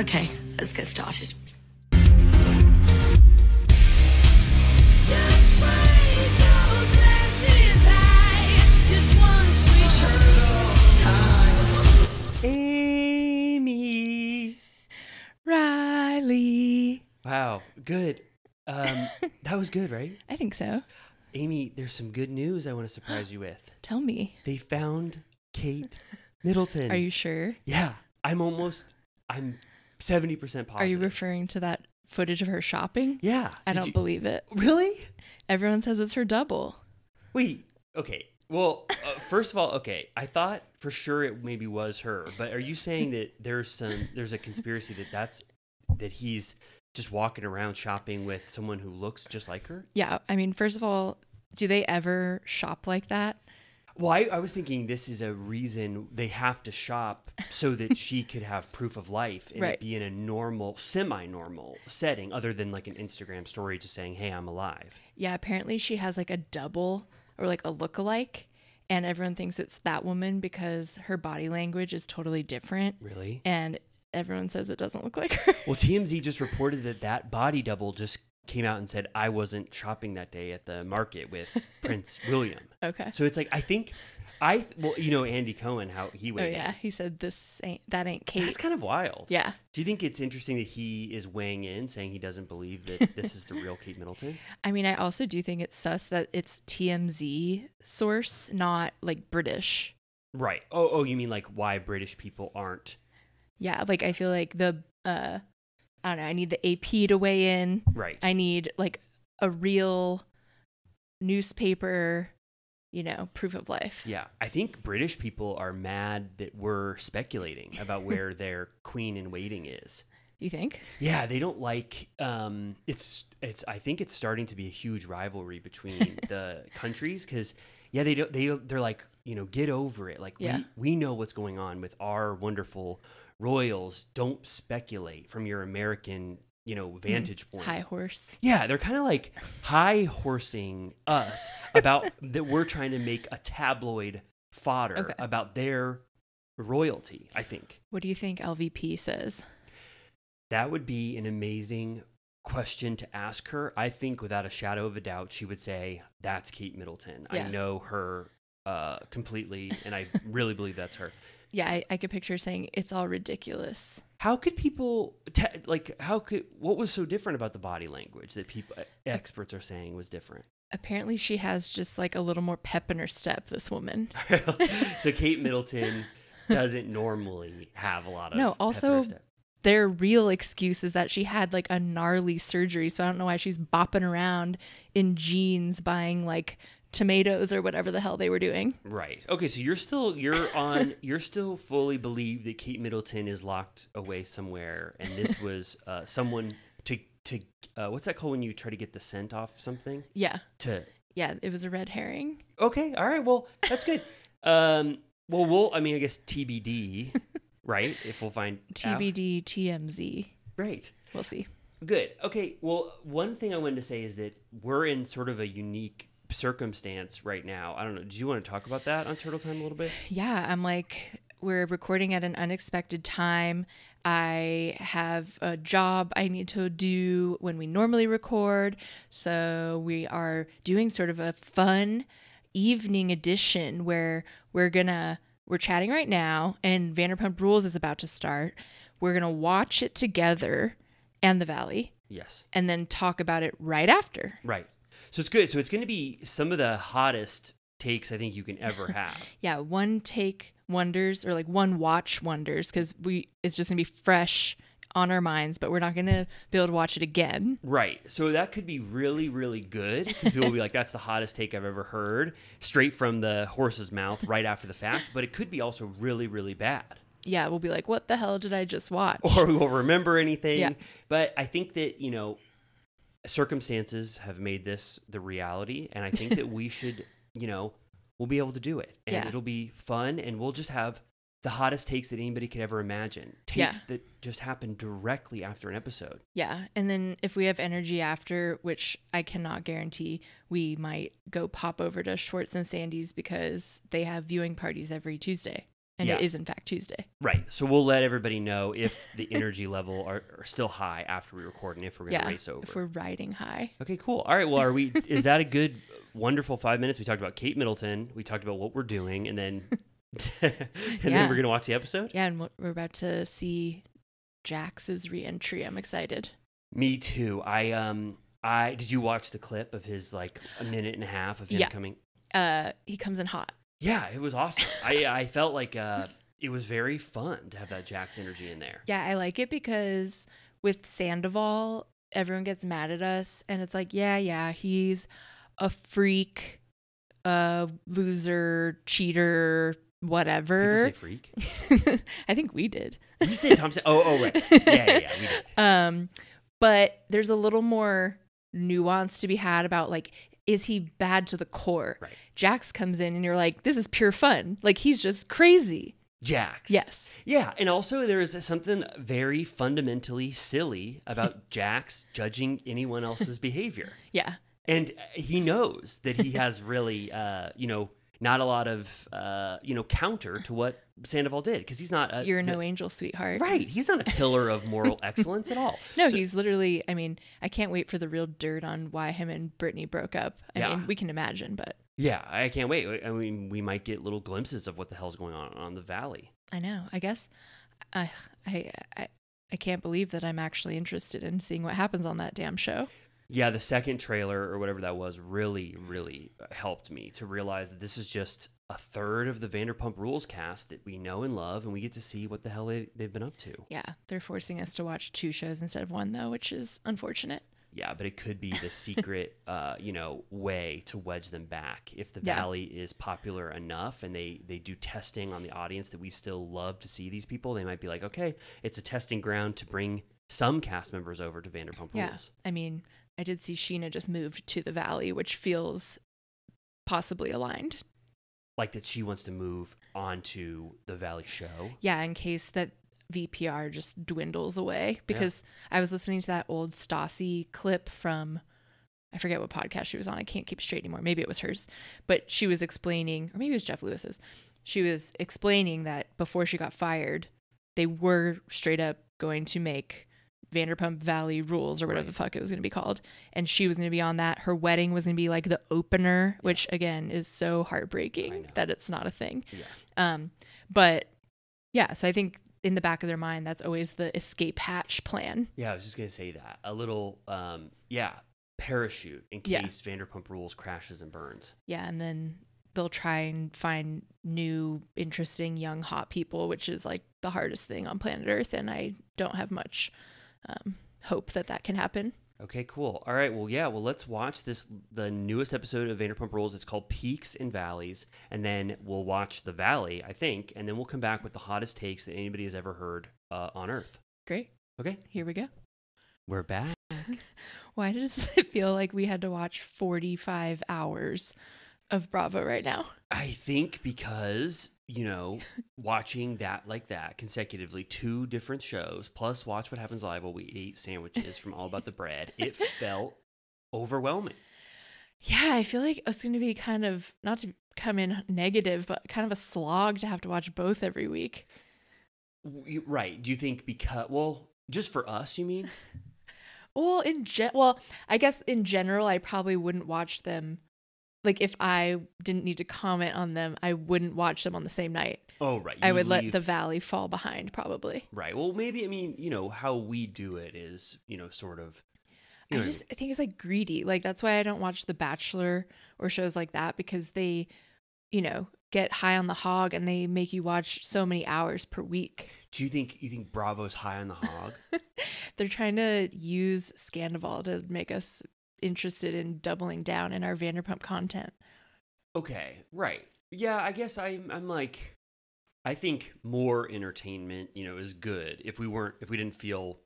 Okay, let's get started. Amy. Riley. Wow, good. Um, that was good, right? I think so. Amy, there's some good news I want to surprise you with. Tell me. They found Kate Middleton. Are you sure? Yeah, I'm almost. I'm seventy percent positive. Are you referring to that footage of her shopping? Yeah. I don't you- believe it. Really? Everyone says it's her double. Wait. Okay. Well, uh, first of all, okay. I thought for sure it maybe was her, but are you saying that there's some there's a conspiracy that that's that he's just walking around shopping with someone who looks just like her? Yeah. I mean, first of all, do they ever shop like that? Well, I, I was thinking this is a reason they have to shop so that she could have proof of life and Right. be in a normal, semi-normal setting, other than like an Instagram story just saying, "Hey, I'm alive." Yeah. Apparently, she has like a double or like a look-alike, and everyone thinks it's that woman because her body language is totally different, Really? and everyone says it doesn't look like her. Well, TMZ just reported that that body double just came out and said, "I wasn't shopping that day at the market with Prince William." okay. So it's like I think I well, you know Andy Cohen how he Oh yeah, in. he said this ain't that ain't Kate. That's kind of wild. yeah. Do you think it's interesting that he is weighing in, saying he doesn't believe that this is the real Kate Middleton? I mean, I also do think it's sus that it's TMZ source, not like British. Right. Oh, oh, you mean like why British people aren't Yeah, like I feel like the uh I don't know, I need the AP to weigh in. right? I need like a real newspaper, you know, proof of life. yeah, I think British people are mad that we're speculating about where their queen in waiting is. You think? Yeah, they don't like. Um, it's it's. I think it's starting to be a huge rivalry between the countries because yeah, they don't. They they're like you know get over it. Like Yeah. we we know what's going on with our wonderful royals. Don't speculate from your American you know vantage point. Mm, High horse. Yeah, they're kind of like high horsing us about that we're trying to make a tabloid fodder Okay. about their royalty. I think What do you think LVP says? that would be an amazing question to ask her. I think without a shadow of a doubt, she would say, "That's Kate Middleton. Yeah. I know her uh, completely, and I really believe that's her." Yeah, I, I could picture saying it's all ridiculous. How could people like? How could what was so different about the body language that people uh, experts are saying was different? Apparently, she has just like a little more pep in her step. This woman. so Kate Middleton doesn't normally have a lot of No, pep in her also- their real excuse is that she had like a gnarly surgery. So I don't know why she's bopping around in jeans buying like tomatoes or whatever the hell they were doing. right. Okay, so you're still you're on you're still fully believe that Kate Middleton is locked away somewhere, and this was uh, someone to to uh, what's that called when you try to get the scent off something Yeah. to. Yeah. It was a red herring. Okay, all right. Well, that's good. um. Well, we'll. I mean, I guess TBD. right. If we'll find out. TBD TMZ. Right. We'll see. Good. Okay. Well, one thing I wanted to say is that we're in sort of a unique circumstance right now. I don't know. Do you want to talk about that on Turtle Time a little bit? Yeah. I'm like, we're recording at an unexpected time. I have a job I need to do when we normally record. So we are doing sort of a fun evening edition where we're gonna we're chatting right now and Vanderpump Rules is about to start. We're gonna watch it together and the Valley Yes. and then talk about it right after. Right. So it's good. So it's going to be some of the hottest takes I think you can ever have. Yeah, one take wonders or like one watch wonders because we it's just gonna be fresh on our minds, but we're not gonna be able to watch it again. right. So that could be really, really good because people will be like, "That's the hottest take I've ever heard," straight from the horse's mouth, right after the fact. But it could be also really, really bad. Yeah, we'll be like, what the hell did I just watch? or we won't remember anything. Yeah. But I think that, you know, circumstances have made this the reality. And I think that we should, you know, we'll be able to do it. And Yeah. it'll be fun. And we'll just have the hottest takes that anybody could ever imagine. Takes Yeah. that just happen directly after an episode. Yeah, and then if we have energy after, which I cannot guarantee, we might go pop over to Schwartz and Sandy's because they have viewing parties every Tuesday. And Yeah. it is in fact Tuesday. Right. So we'll let everybody know if the energy level are, are still high after we record and if we're going to Yeah, race over. if we're riding high. Okay, cool. All right. Well, are we? is that a good, wonderful five minutes? We talked about Kate Middleton. We talked about what we're doing, and then, and then we're gonna watch the episode. Yeah, and we're- we're about to see Jax's reentry. I'm excited. Me too. I um, I did you watch the clip of his like a minute and a half of him Yeah. coming? Uh, he comes in hot. Yeah, it was awesome. I I felt like uh, it was very fun to have that Jax energy in there. Yeah, I like it because with Sandoval, everyone gets mad at us, and it's like, yeah, yeah, he's a freak, a loser, cheater, People whatever. say freak. I think we did. We said Thompson. Oh, oh, right. Yeah, yeah, yeah. We did. Um, but there's a little more nuance to be had about like, is he bad to the core? Right. Jax comes in and you're like, this is pure fun. Like he's just crazy. Jax. Yes. Yeah, and also there is something very fundamentally silly about Jax judging anyone else's behavior. Yeah. And he knows that he has really, uh, you know, not a lot of, uh, you know, counter to what Sandoval did because he's not. A, You're the- no angel, sweetheart. Right. He's not a pillar of moral excellence at all. No, So- he's literally. I mean, I can't wait for the real dirt on why him and Brittany broke up. I Yeah. mean, we can imagine, but Yeah, I can't wait. I mean, we might get little glimpses of what the hell's going on on the valley. I know. I guess I I I, I can't believe that I'm actually interested in seeing what happens on that damn show. Yeah, the second trailer or whatever that was really, really helped me to realize that this is just a third of the Vanderpump Rules cast that we know and love, and we get to see what the hell they, they've been up to. Yeah, they're forcing us to watch two shows instead of one, though, which is unfortunate. Yeah, but it could be the secret, uh, you know, way to wedge them back. If the Yeah. Valley is popular enough and they they do testing on the audience that we still love to see these people, they might be like, okay, it's a testing ground to bring some cast members over to Vanderpump Rules. Yeah. Rules. I mean, I did see Scheana just moved to the Valley, which feels possibly aligned. Like that she wants to move onto the Valley show. Yeah, in case that VPR just dwindles away. Because I was listening to that old Stassi clip from, I forget what podcast she was on. I can't keep straight anymore. Maybe it was hers. But she was explaining, or maybe it was Jeff Lewis's. She was explaining that before she got fired, they were straight up going to make Vanderpump Valley Rules or whatever the fuck it was going to be called. And she was going to be on that. Her wedding was going to be like the opener, which again is so heartbreaking that it's not a thing. Yeah. Um, but yeah, so I think in the back of their mind, that's always the escape hatch plan. Yeah, I was just gonna say that. A little um yeah, parachute in Yeah. case Vanderpump Rules crashes and burns. Yeah, and then they'll try and find new, interesting, young, hot people, which is like the hardest thing on planet Earth, and I don't have much um, hope that that can happen. Okay, cool. All right, well, yeah, well, let's watch this the newest episode of Vanderpump Rules. It's called Peaks and Valleys, and then we'll watch the Valley, I think, and then we'll come back with the hottest takes that anybody has ever heard uh, on Earth. Great, Okay, here we go. we're back. Why does it feel like we had to watch 45 hours of Bravo right now? I think because you know, watching that like that consecutively, two different shows, plus watch what happens live while we ate sandwiches from All About the Bread, it felt overwhelming. Yeah, I feel like it's going to be kind of, not to come in negative, but kind of a slog to have to watch both every week. Right? Do you think because well, just for us, you mean? Well, in gen- well, I guess in general, I probably wouldn't watch them. Like if I didn't need to comment on them, I wouldn't watch them on the same night. Oh, right. I you would let the Valley fall behind, probably. Right. Well, maybe I mean, you know, how we do it is, you know, sort of. You know I I just I think it's like greedy. Like that's why I don't watch The Bachelor or shows like that because they, you know, get high on the hog and they make you watch so many hours per week. Do you think you think Bravo's high on the hog? They're trying to use Scandoval to make us interested in doubling down in our Vanderpump content. okay. Right. Yeah. I guess I'm. I'm like. I think more entertainment, you know, is good if we weren't if we didn't feel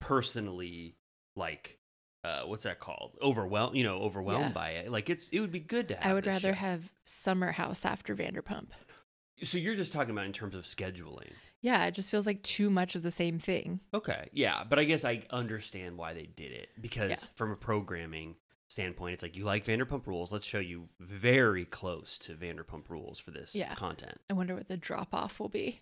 personally like. Uh, what's that called? Overwhelmed, you know, overwhelmed Yeah. by it. Like it's, it would be good to have. I would rather show. have Summer House after Vanderpump. So you're just talking about in terms of scheduling. Yeah, it just feels like too much of the same thing. Okay, yeah, but I guess I understand why they did it because Yeah. from a programming standpoint, it's like you like Vanderpump Rules. Let's show you very close to Vanderpump Rules for this Yeah. content. I wonder what the drop off will be.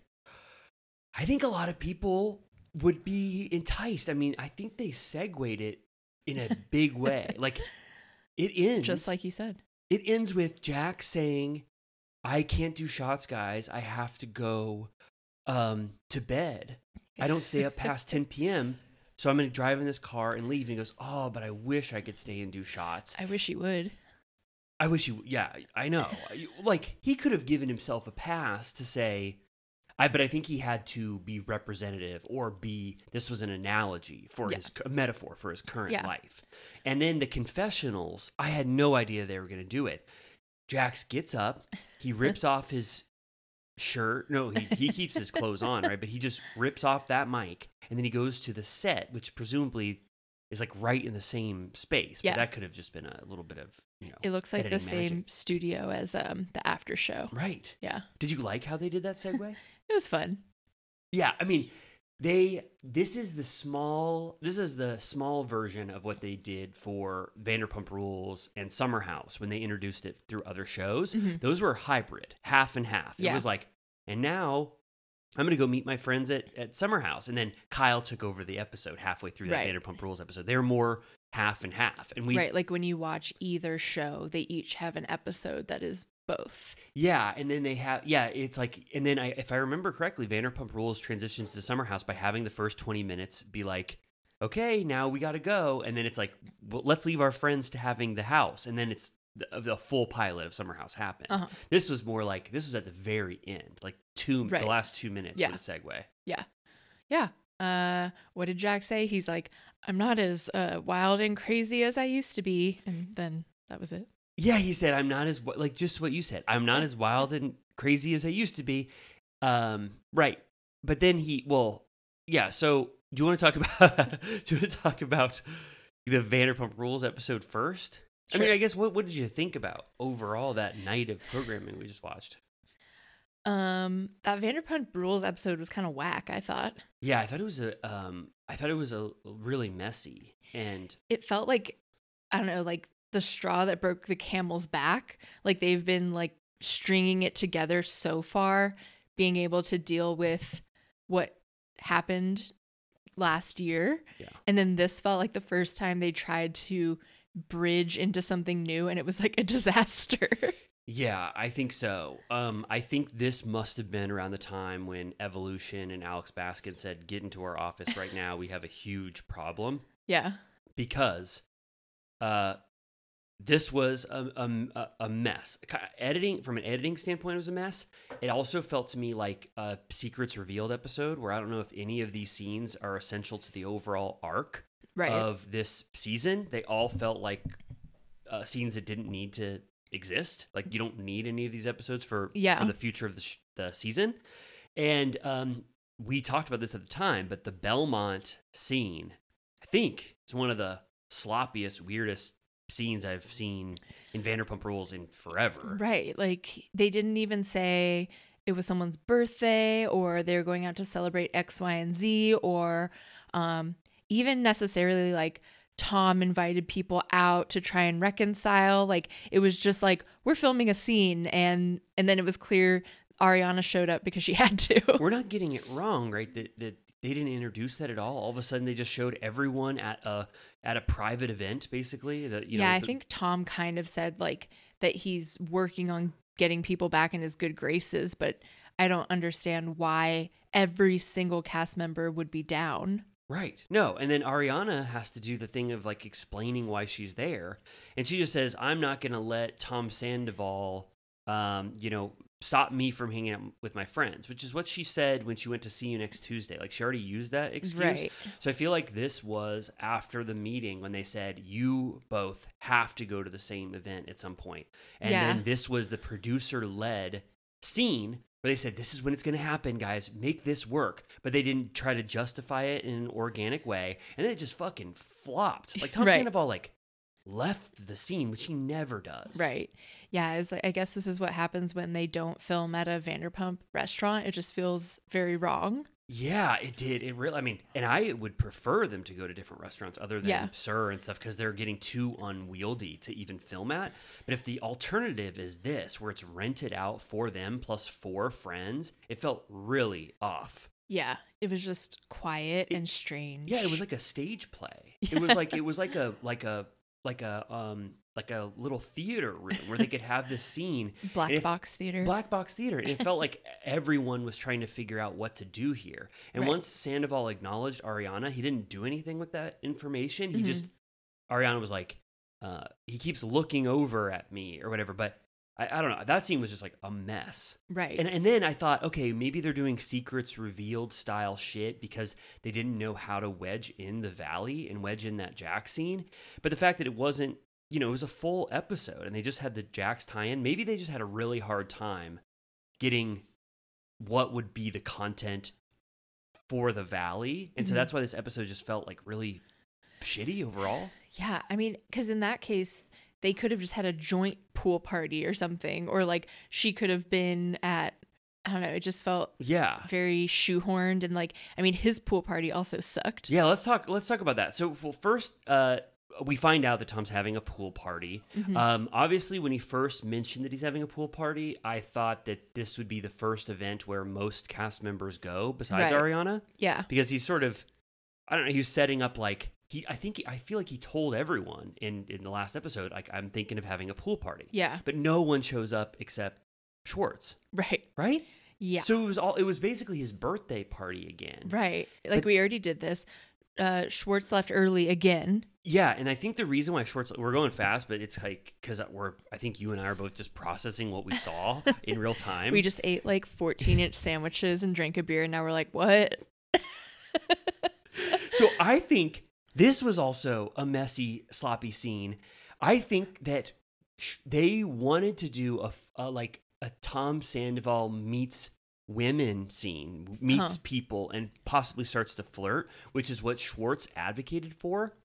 I think a lot of people would be enticed. I mean, I think they segued it in a big way. Like it ends Just like you said. it ends with Jax saying, "I can't do shots, guys. I have to go um, to bed. I don't stay up past 10 p.m." So I'm going to drive in this car and leave. And he goes, "Oh, but I wish I could stay and do shots. I wish you would. I wish you, yeah, I know. Like he could have given himself a pass to say, I, but I think he had to be representative or be. This was an analogy for Yeah. his metaphor for his current Yeah. life. And then the confessionals, I had no idea they were going to do it. Jax gets up, he rips off his shirt. No, he, he keeps his clothes on, right? But he just rips off that mic, and then he goes to the set, which presumably is like right in the same space. But Yeah. that could have just been a little bit of you know. It looks like the same magic. studio as um the after show. Right. Yeah. Did you like how they did that segue? It was fun. yeah, I mean, they this is the small this is the small version of what they did for Vanderpump Rules and Summer House when they introduced it through other shows. Mhm. Those were hybrid, half and half. It was like, and now I'm gonna go meet my friends at, at Summer House. And then Kyle took over the episode halfway through that Right. Vanderpump Rules episode. They're more half and half. And we right. Like when you watch either show, they each have an episode that is both. Yeah, and then they have yeah, it's like and then I if I remember correctly, Vanderpump Rules transitions to Summer House by having the first 20 minutes be like, "Okay, now we got to go." And then it's like, well, "Let's leave our friends to having the house." And then it's the, the full pilot of Summer House happened. Uh-huh. This was more like this was at the very end, like two Right. the last 2 minutes Yeah. were the segue. Yeah. Yeah. Uh, what did Jax say? He's like, I'm not as uh, wild and crazy as I used to be. And then that was it. Yeah, he said, "I'm not as like just what you said. I'm not as wild and crazy as I used to be." Um, right. But then he, well, yeah. So, do you want to talk about? do you want to talk about the Vanderpump Rules episode first? I mean, I guess what what did you think about overall that night of programming we just watched? Um, that Vanderpump Rules episode was kind of whack, I thought. Yeah, I thought it was a um, I thought it was a really messy and It felt like, I don't know, like the straw that broke the camel's back. Like they've been like stringing it together so far, being able to deal with what happened last year. Yeah. And then this felt like the first time they tried to bridge into something new and it was like a disaster. Yeah, I think so. Um, I think this must have been around the time when Evolution and Alex Baskin said, "Get into our office right now. We have a huge problem." yeah. Because, uh, this was a, a, a mess. Editing from an editing standpoint, it was a mess. It also felt to me like a Secrets Revealed episode, where I don't know if any of these scenes are essential to the overall arc Right. of this season. They all felt like uh, scenes that didn't need to exist. Like you don't need any of these episodes for Yeah. for the future of the, sh- the season. And um, we talked about this at the time, but the Belmont scene, I think, is one of the sloppiest, weirdest scenes I've seen in Vanderpump Rules in forever. Right. Like they didn't even say it was someone's birthday or they're going out to celebrate X, Y, and Z or um, even necessarily like Tom invited people out to try and reconcile. Like it was just like we're filming a scene and and then it was clear Ariana showed up because she had to. We're not getting it wrong, right? That that they didn't introduce that at all. All of a sudden, they just showed everyone at a at a private event, basically. That you know, yeah, I the- think Tom kind of said like that he's working on getting people back in his good graces, but I don't understand why every single cast member would be down. Right. No. And then Ariana has to do the thing of like explaining why she's there. And she just says, I'm not going to let Tom Sandoval, um, you know, stop me from hanging out with my friends, which is what she said when she went to see you next Tuesday. Like she already used that excuse. Right. So I feel like this was after the meeting when they said, you both have to go to the same event at some point. And Yeah. then this was the producer led scene where they said, this is when it's going to happen, guys. Make this work. But they didn't try to justify it in an organic way. And then it just fucking flopped. Like Tom Right. Sandoval, like, left the scene, which he never does. Right. Yeah. It's like, I guess this is what happens when they don't film at a Vanderpump restaurant. It just feels very wrong. Yeah, it did. It really. I mean, and I would prefer them to go to different restaurants other than Yeah. SUR and stuff because they're getting too unwieldy to even film at. But if the alternative is this, where it's rented out for them plus four friends, it felt really off. Yeah. It was just quiet and strange. Yeah, it was like a stage play. It was like it was like a like a like a um like a little theater room where they could have this scene black if- box theater. Black box theater. And it felt like everyone was trying to figure out what to do here. And Right. once Sandoval acknowledged Ariana, he didn't do anything with that information. He Mhm. just Ariana was like, uh, he keeps looking over at me or whatever. But I, I don't know. That scene was just like a mess. right. And and then I thought, okay, maybe they're doing secrets revealed style shit because they didn't know how to wedge in the valley and wedge in that Jax scene. But the fact that it wasn't, you know, it was a full episode and they just had the Jax tie-in. Maybe they just had a really hard time getting what would be the content for the valley. And so Mhm. that's why this episode just felt like really shitty overall. Yeah, I mean, because in that case, they could have just had a joint pool party or something, or like she could have been at, I don't know, it just felt Yeah. very shoehorned. And like, I mean, his pool party also sucked. Yeah, let's talk. Let's talk about that. So, well, first, uh, we find out that Tom's having a pool party. Mhm. Um, obviously, when he first mentioned that he's having a pool party, I thought that this would be the first event where most cast members go, besides Right. Ariana, Yeah. because he's sort of, I don't know, he was setting up like he. I think I feel like he told everyone in in the last episode, like I'm thinking of having a pool party, Yeah. but no one shows up except Schwartz, Right. right? Yeah. So it was all. It was basically his birthday party again. right. Like But- we already did this. Uh, Schwartz left early again. Yeah, and I think the reason why Schwartz we're going fast, but it's like because we're I think you and I are both just processing what we saw in real time. We just ate like 14 inch sandwiches and drank a beer. And now we're like, what? so I think this was also a messy, sloppy scene. I think that they wanted to do a like a Tom Sandoval meets women scene, meets Huh. people, and possibly starts to flirt, which is what Schwartz advocated for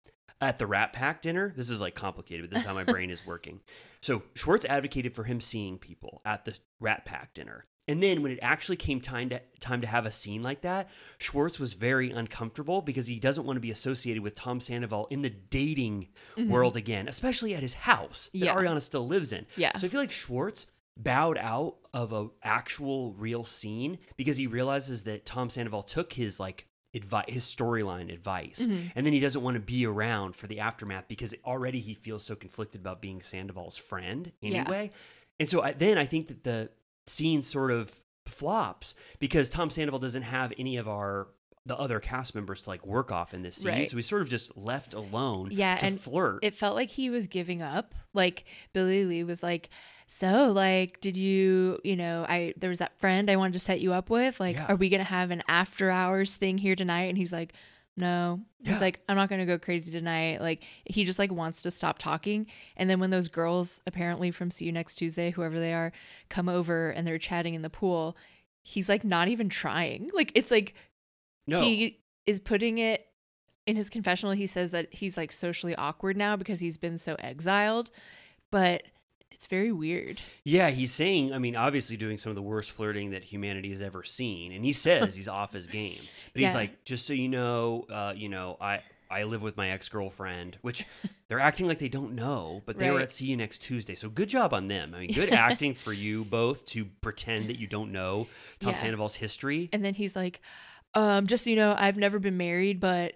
at the Rat Pack dinner. This is like complicated, but this is how my brain is working. So Schwartz advocated for him seeing people at the Rat Pack dinner. And then when it actually came time to time to have a scene like that, Schwartz was very uncomfortable because he doesn't want to be associated with Tom Sandoval in the dating world again, especially at his house that Yeah. Ariana still lives in. Yeah. So I feel like Schwartz bowed out of a actual real scene because he realizes that Tom Sandoval took his like advice his storyline advice Mhm. and then he doesn't want to be around for the aftermath because already he feels so conflicted about being Sandoval's friend anyway. Yeah. anyway. And so I, then I think that the scene sort of flops because Tom Sandoval doesn't have any of our the other cast members to like work off in this scene. Right. So he's sort of just left alone Yeah, and flirt. It felt like he was giving up. Like Billie Lee was like, "So, like, did you, you know, I there was that friend I wanted to set you up with. Like, Yeah. are we gonna have an after hours thing here tonight?" And he's like, "No." Yeah. He's like, "I'm not gonna go crazy tonight." Like, he just like wants to stop talking. And then when those girls, apparently from See You Next Tuesday, whoever they are, come over and they're chatting in the pool, he's like not even trying. Like, it's like no. he is putting it in his confessional he says that he's like socially awkward now because he's been so exiled but it's very weird Yeah, he's saying, I mean, obviously doing some of the worst flirting that humanity has ever seen. And he says he's off his game. But he's Yeah. like, just so you know, uh, you know, I I live with my ex-girlfriend, which they're acting like they don't know, but they were at See You Next Tuesday. So good job on them. I mean, good acting for you both to pretend that you don't know Tom Yeah. Sandoval's history. and then he's like um just so you know i've never been married but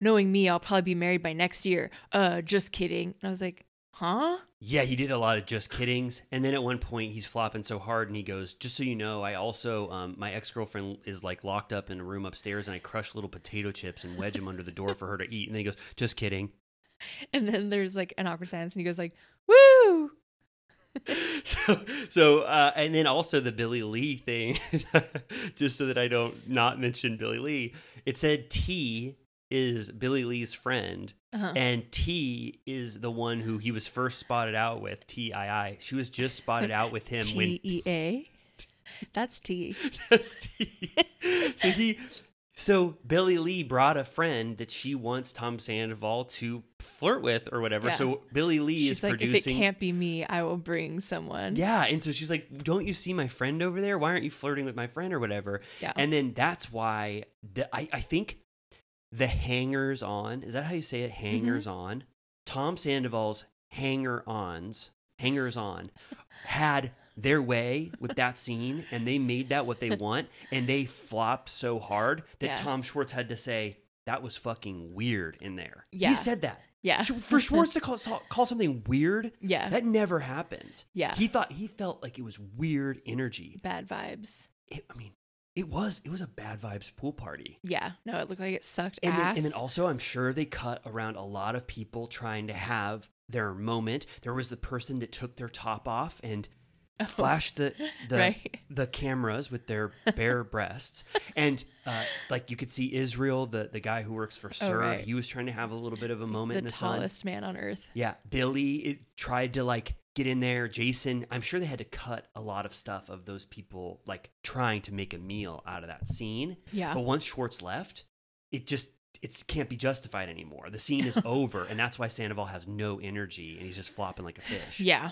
knowing me i'll probably be married by next year uh just kidding and i was like huh Yeah, he did a lot of just kiddings. And then at one point, he's flopping so hard and he goes, Just so you know, I also, um, my ex girlfriend is like locked up in a room upstairs and I crush little potato chips and wedge them under the door for her to eat. And then he goes, Just kidding. and then there's like an awkward silence and he goes like woo so, so uh, and then also the Billie Lee thing, just so that I don't not mention Billie Lee, it said T is Billie Lee's friend. uh-huh. And T is the one who he was first spotted out with. T I I. She was just spotted out with him when t-e-a that's t That's T. so he So Billie Lee brought a friend that she wants Tom Sandoval to flirt with or whatever. Yeah. So Billie Lee She's is like, if it can't be me, I will bring someone. yeah, and so she's like, "Don't you see my friend over there? Why aren't you flirting with my friend or whatever?" Yeah. And then that's why the, I I think the hangers on is that how you say it? Mm-hmm. Hangers on. Tom Sandoval's hanger ons, hangers on, had their way with that scene, and they made that what they want, and they flopped so hard that Yeah. Tom Schwartz had to say that was fucking weird in there. Yeah. he said that. Yeah. For Schwartz to call, call something weird, Yeah. that never happens. Yeah. He thought he felt like it was weird energy. Bad vibes. It, I mean, it was it was a bad vibes pool party. Yeah. No, it looked like it sucked And then, and then also, I'm sure they cut around a lot of people trying to have their moment. There was the person that took their top off and Oh, flashed the the, Right. the cameras with their bare breasts, and uh, like you could see Israel, the the guy who works for SUR, Oh, right. he was trying to have a little bit of a moment the in the sun. The tallest man on earth. Yeah, Billy it, tried to like get in there. Jason, I'm sure they had to cut a lot of stuff of those people like trying to make a meal out of that scene. Yeah. But once Schwartz left, it just it can't be justified anymore. The scene is over, and that's why Sandoval has no energy and he's just flopping like a fish. Yeah.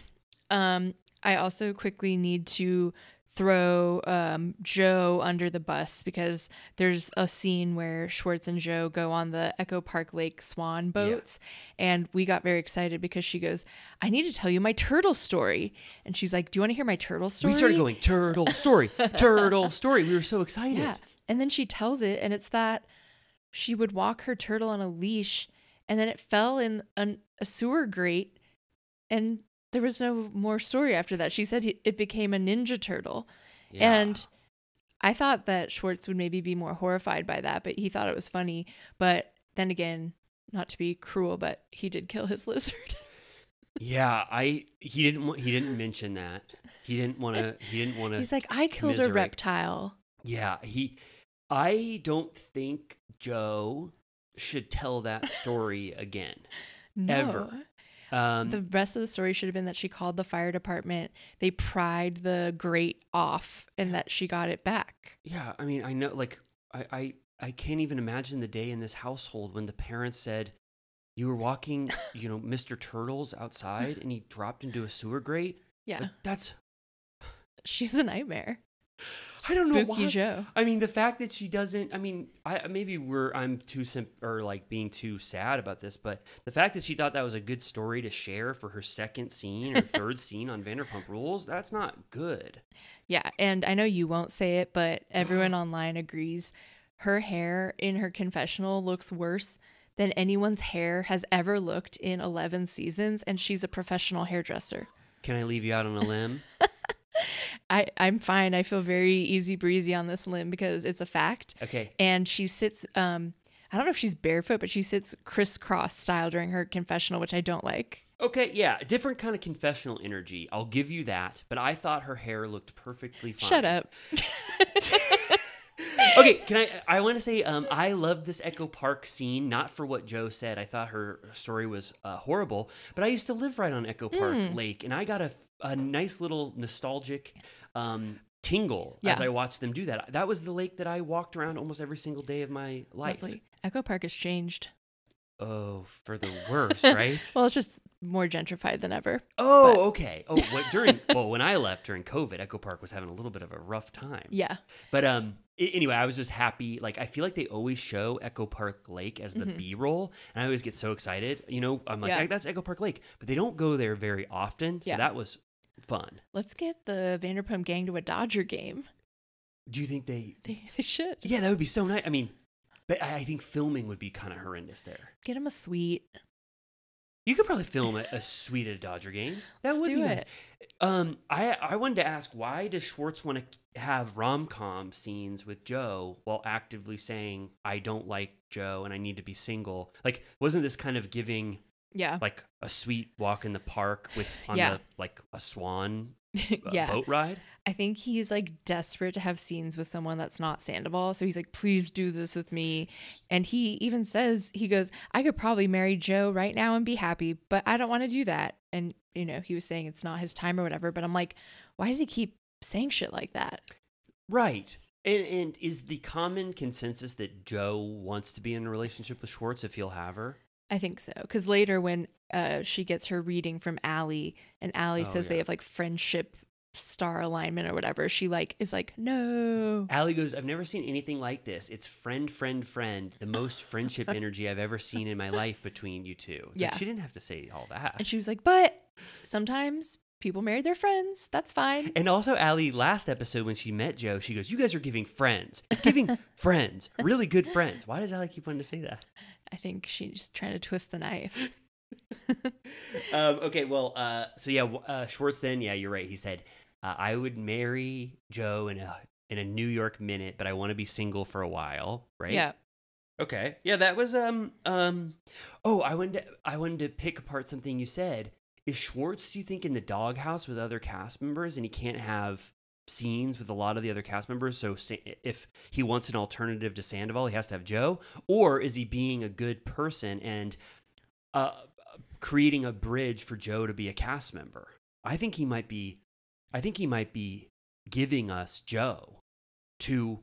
Um, I also quickly need to throw um, Jo under the bus because there's a scene where Schwartz and Jo go on the Echo Park Lake Swan boats. And we got very excited because she goes, I need to tell you my turtle story. And she's like, Do you want to hear my turtle story? We started going turtle story, turtle story. We were so excited. Yeah. And then she tells it, and it's that she would walk her turtle on a leash, and then it fell in an, a sewer grate, and there was no more story after that. She said he- it became a ninja turtle. Yeah. And I thought that Schwartz would maybe be more horrified by that, but he thought it was funny. But then again, not to be cruel, but he did kill his lizard. yeah, I he didn't want he didn't mention that. He didn't want to. He didn't want to. He's like, I killed a reptile. Yeah, he. I don't think Jo should tell that story again. No. Ever. Um, the rest of the story should have been that she called the fire department. They pried the grate off and that she got it back. yeah, I mean, I know, like, I, I, I can't even imagine the day in this household when the parents said, "You were walking, you know, Mr. Turtles outside, and he dropped into a sewer grate." Yeah. Like, that's. She's a nightmare. I don't know why. Jo. I mean, the fact that she doesn't. I mean, I maybe we're I'm too sim or like being too sad about this, but the fact that she thought that was a good story to share for her second scene or third scene on Vanderpump Rules, that's not good. Yeah. And I know you won't say it, but uh-huh. everyone online agrees her hair in her confessional looks worse than anyone's hair has ever looked in 11 seasons. And she's a professional hairdresser. Can I leave you out on a limb? I, I'm fine. I feel very easy breezy on this limb because it's a fact. Okay. and she sits um I don't know if she's barefoot, but she sits crisscross style during her confessional, which I don't like. Okay, yeah, a different kind of confessional energy. I'll give you that, but I thought her hair looked perfectly fine. Shut up. okay, can I? I want to say, um, I love this Echo Park scene. Not for what Jo said. I thought her story was uh, horrible, but I used to live right on Echo Park Hmm. Lake, and I got a, a nice little nostalgic um, tingle as I watched them do that. That was the lake that I walked around almost every single day of my life. Lovely. Echo Park has changed. Oh, for the worse, right? Well, it's just more gentrified than ever. Oh, okay. Oh, what, during well, when I left during COVID, Echo Park was having a little bit of a rough time. Yeah. But um, anyway, I was just happy. Like I feel like they always show Echo Park Lake as the B-roll, and I always get so excited. You know, I'm like, Mm-hmm. Yeah. "Ah, that's Echo Park Lake, but they don't go there very often. So Yeah. that was fun. Let's get the Vanderpump gang to a Dodger game. Do you think they? They, they should. Yeah, that would be so nice. I mean, but I I think filming would be kind of horrendous there. Get them a suite. You could probably film a, a suite at a Dodger game. That Let's would do be nice. it. Um, I I wanted to ask why does Schwartz want to have rom com scenes with Jo while actively saying I don't like Jo and I need to be single? Like, wasn't this kind of giving Yeah. like a sweet walk in the park with on Yeah. the like a swan uh, yeah. boat ride? I think he's like desperate to have scenes with someone that's not Sandoval. So he's like, please do this with me. And he even says, he goes, I could probably marry Jo right now and be happy, but I don't want to do that. And, you know, he was saying it's not his time or whatever. But I'm like, why does he keep saying shit like that? Right. And, and is the common consensus that Jo wants to be in a relationship with Schwartz if he'll have her? I think so. Because later, when uh, she gets her reading from Ally, and Ally Oh, says they have like friendship star alignment or whatever, she like is like, no. Ally goes, I've never seen anything like this. It's friend, friend, friend. The most friendship energy I've ever seen in my life between you two. It's like, Yeah. she didn't have to say all that. And she was like, but sometimes people marry their friends. That's fine. And also, Ally, last episode when she met Jo, she goes, You guys are giving friends. It's giving friends, really good friends. Why does Ally keep wanting to say that? I think she's just trying to twist the knife. um, okay, well, uh, so yeah, uh, Schwartz. Then, yeah, you're right. He said, uh, "I would marry Jo in a in a New York minute, but I want to be single for a while." Right? Yeah. Okay. Yeah, that was um um. Oh, I wanted to, I wanted to pick apart something you said. Is Schwartz? Do you think in the doghouse with other cast members, and he can't have scenes with a lot of the other cast members? So if he wants an alternative to Sandoval, he has to have Jo, or is he being a good person and uh, creating a bridge for Jo to be a cast member? I think he might be. I think he might be giving us Jo to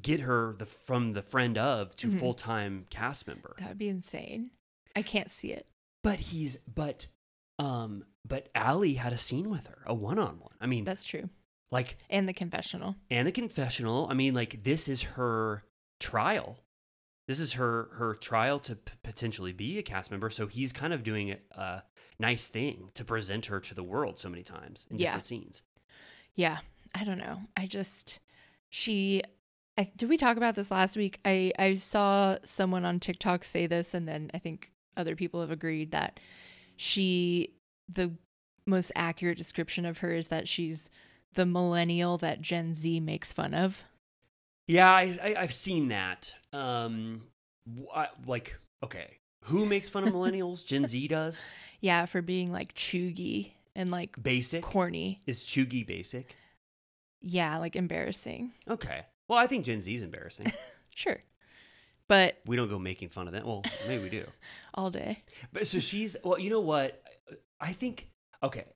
get her the from the friend of to Mhm. full time cast member. That would be insane. I can't see it. But he's but um but Ally had a scene with her, a one on one. I mean, That's true. Like And the confessional. and the confessional. I mean, like this is her trial. This is her her trial to p- potentially be a cast member. So he's kind of doing a, a nice thing to present her to the world so many times in Yeah. different scenes. Yeah. I don't know. I just, she, I, did we talk about this last week? I, I saw someone on TikTok say this, and then I think other people have agreed that she, the most accurate description of her is that she's the millennial that Gen Z makes fun of. Yeah, I, I I've seen that. Um, I- like okay, who makes fun of millennials? Gen Z does. Yeah, for being like chuggy and like Basic corny. is chuggy basic. Yeah, like embarrassing. Okay. Well, I think Gen Z is embarrassing. Sure. But we don't go making fun of them. Well, maybe we do. all day. But so she's well, you know what? I think okay.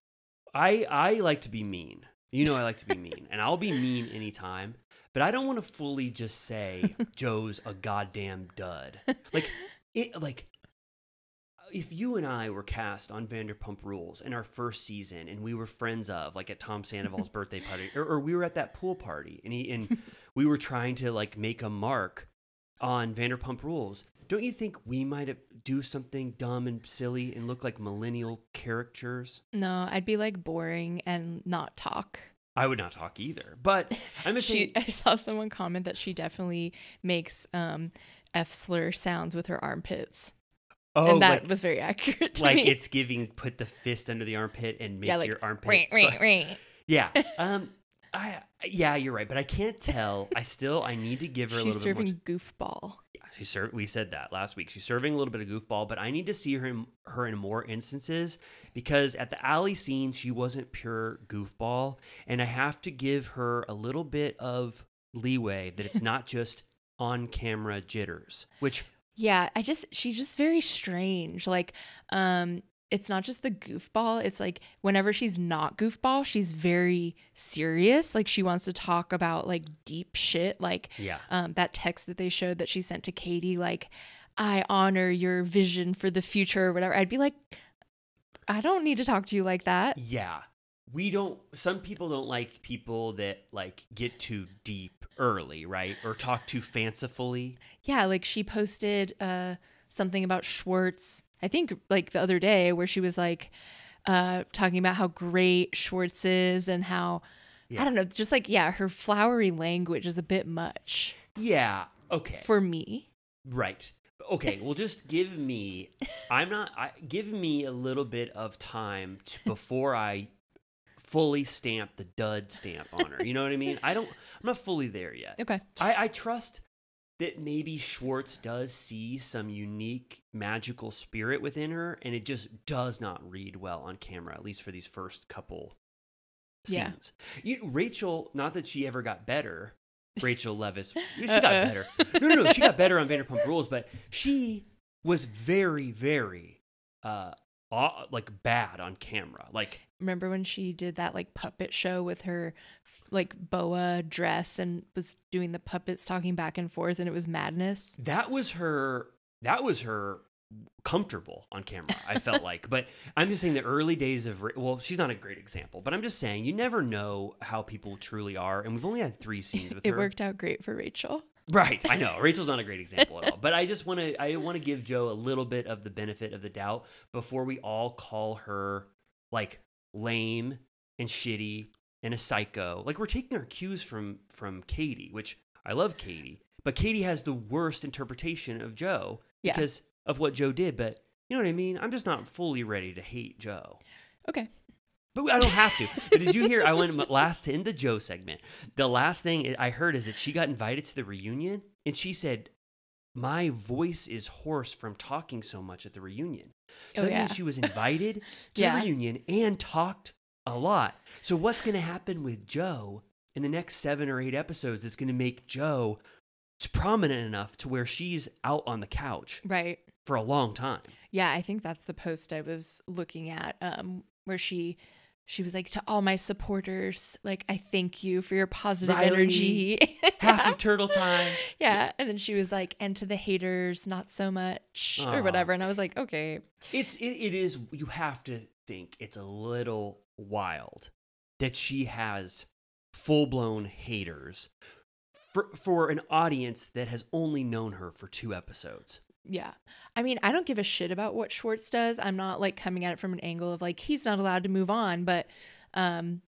I I like to be mean. You know I like to be mean, and I'll be mean anytime. But I don't want to fully just say Jo's a goddamn dud. Like it like if you and I were cast on Vanderpump Rules in our first season and we were friends of like at Tom Sandoval's birthday party or, or we were at that pool party and he and we were trying to like make a mark on Vanderpump Rules, don't you think we might do something dumb and silly and look like millennial characters? No, I'd be like boring and not talk. I would not talk either. But I'm just saying, She, I saw someone comment that she definitely makes um, F slur sounds with her armpits, oh, and that like, was very accurate like me. it's giving put the fist under the armpit and make yeah, like your armpit. ring, ring, ring. Yeah. Um. I yeah, you're right, but I can't tell. I still I need to give her a little bit more. serving goofball. Yeah, she's ser- we said that last week. She's serving a little bit of goofball, but I need to see her in, her in more instances because at the alley scene she wasn't pure goofball, and I have to give her a little bit of leeway that it's not just on camera jitters, which Yeah, I just she's just very strange. Like, um, it's not just the goofball. It's like whenever she's not goofball, she's very serious. Like she wants to talk about like deep shit. Like yeah. um, that text that they showed that she sent to Katie, like, I honor your vision for the future or whatever. I'd be like, I don't need to talk to you like that. Yeah. We don't some people don't like people that like get too deep early, right? Or talk too fancifully. Yeah, like she posted uh, something about Schwartz, I think like the other day, where she was like uh, talking about how great Schwartz is and how, Yeah. I don't know, just like, yeah, her flowery language is a bit much Yeah. Okay. for me. Right. Okay, well just give me I'm not I give me a little bit of time to, before I fully stamp the dud stamp on her. You know what I mean? I don't I'm not fully there yet. Okay. I, I trust that maybe Schwartz does see some unique magical spirit within her and it just does not read well on camera, at least for these first couple Yeah. scenes. You, Rachel, not that she ever got better, Rachel Leviss, she got better. No, no, no, she got better on Vanderpump Rules, but she was very, very, uh, aw- like bad on camera. Like remember when she did that like puppet show with her like boa dress and was doing the puppets talking back and forth and it was madness. That was her. That was her comfortable on camera. I felt like, but I'm just saying the early days of well, she's not a great example, but I'm just saying you never know how people truly are, and we've only had three scenes with It her. worked out great for Rachel. Right, I know. Rachel's not a great example at all. But I just want to I want to give Jo a little bit of the benefit of the doubt before we all call her like lame and shitty and a psycho. Like we're taking our cues from from Katie, which I love Katie, but Katie has the worst interpretation of Jo Yeah. because of what Jo did, but you know what I mean? I'm just not fully ready to hate Jo. Okay. But I don't have to. But did you hear? I went last in the Jo segment. The last thing I heard is that she got invited to the reunion, and she said, "My voice is hoarse from talking so much at the reunion." So Oh, that yeah. means she was invited to Yeah. the reunion and talked a lot. So what's going to happen with Jo in the next seven or eight episodes? That's going to make Jo prominent enough to where she's out on the couch Right. for a long time. Yeah, I think that's the post I was looking at um where she she was like to all my supporters, like I thank you for your positive Riley, energy. Half of turtle time. yeah, and then she was like and to the haters not so much Aw. or whatever and I was like, okay. It's it, it is you have to think it's a little wild that she has full blown haters for for an audience that has only known her for two episodes. Yeah. I mean, I don't give a shit about what Schwartz does. I'm not like coming at it from an angle of like he's not allowed to move on, but um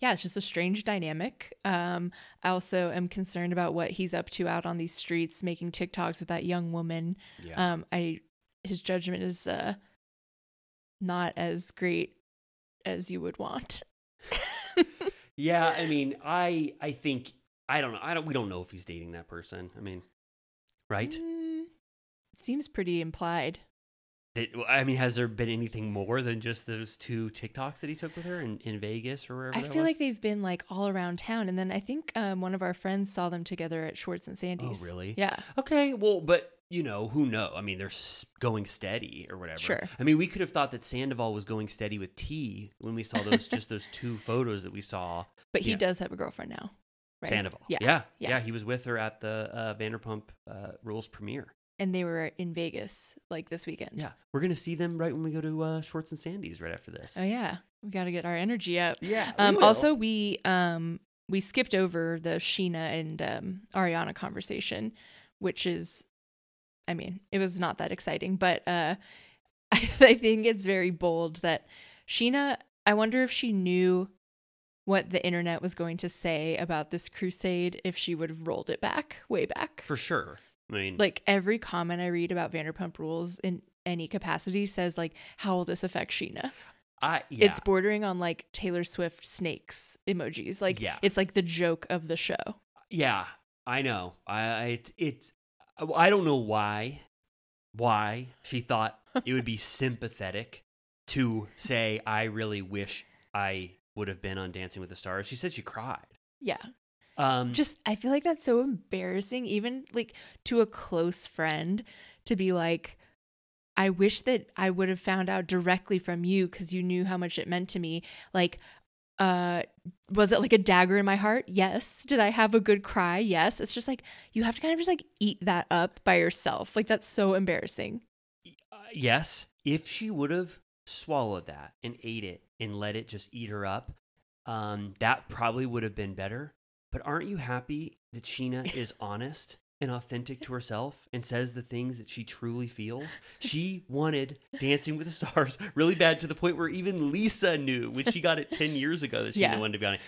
yeah, it's just a strange dynamic. Um I also am concerned about what he's up to out on these streets making TikToks with that young woman. Yeah. Um I his judgment is uh not as great as you would want. yeah, I mean, I I think I don't know. I don't we don't know if he's dating that person. I mean, right? Mm, seems pretty implied. That- I mean, has there been anything more than just those two TikToks that he took with her in, in Vegas or wherever? I feel was? like they've been like all around town, and then I think um, one of our friends saw them together at Schwartz and Sandy's. Oh, really? Yeah. Okay, well, but you know, who know? I mean, they're going steady or whatever. Sure. I mean, we could have thought that Sandoval was going steady with T when we saw those just those two photos that we saw. But he does have a girlfriend now. Right? Sandoval. Yeah. yeah, Yeah. yeah. He was with her at the uh, Vanderpump uh, Rules premiere. And they were in Vegas like this weekend. Yeah, we're gonna see them right when we go to uh, Schwartz and Sandy's right after this. Oh yeah. We got to get our energy up. yeah. Um also we um we skipped over the Scheana and um Ariana conversation, which is I mean, it was not that exciting, but uh I, I think it's very bold that Scheana I wonder if she knew what the internet was going to say about this crusade if she would have rolled it back way back. for sure. I mean, like every comment I read about Vanderpump Rules in any capacity says like how will this affect Scheana? I yeah. It's bordering on like Taylor Swift snakes emojis. Like Yeah. it's like the joke of the show. Yeah, I know. I I- it, uh, I don't know why why she thought it would be sympathetic to say I really wish I would have been on Dancing with the Stars. She said she cried. Yeah. Um Just I feel like that's so embarrassing even like to a close friend to be like I wish that I would have found out directly from you cuz you knew how much it meant to me. Like uh was it like a dagger in my heart? Yes. Did I have a good cry? Yes. It's just like you have to kind of just like eat that up by yourself. Like that's so embarrassing. uh, yes, if she would have swallowed that and ate it and let it just eat her up, um that probably would have been better. But aren't you happy that Scheana is honest and authentic to herself and says the things that she truly feels? She wanted Dancing with the Stars really bad to the point where even Lisa knew when she got it 10 years ago that Scheana Yeah. wanted to be on it.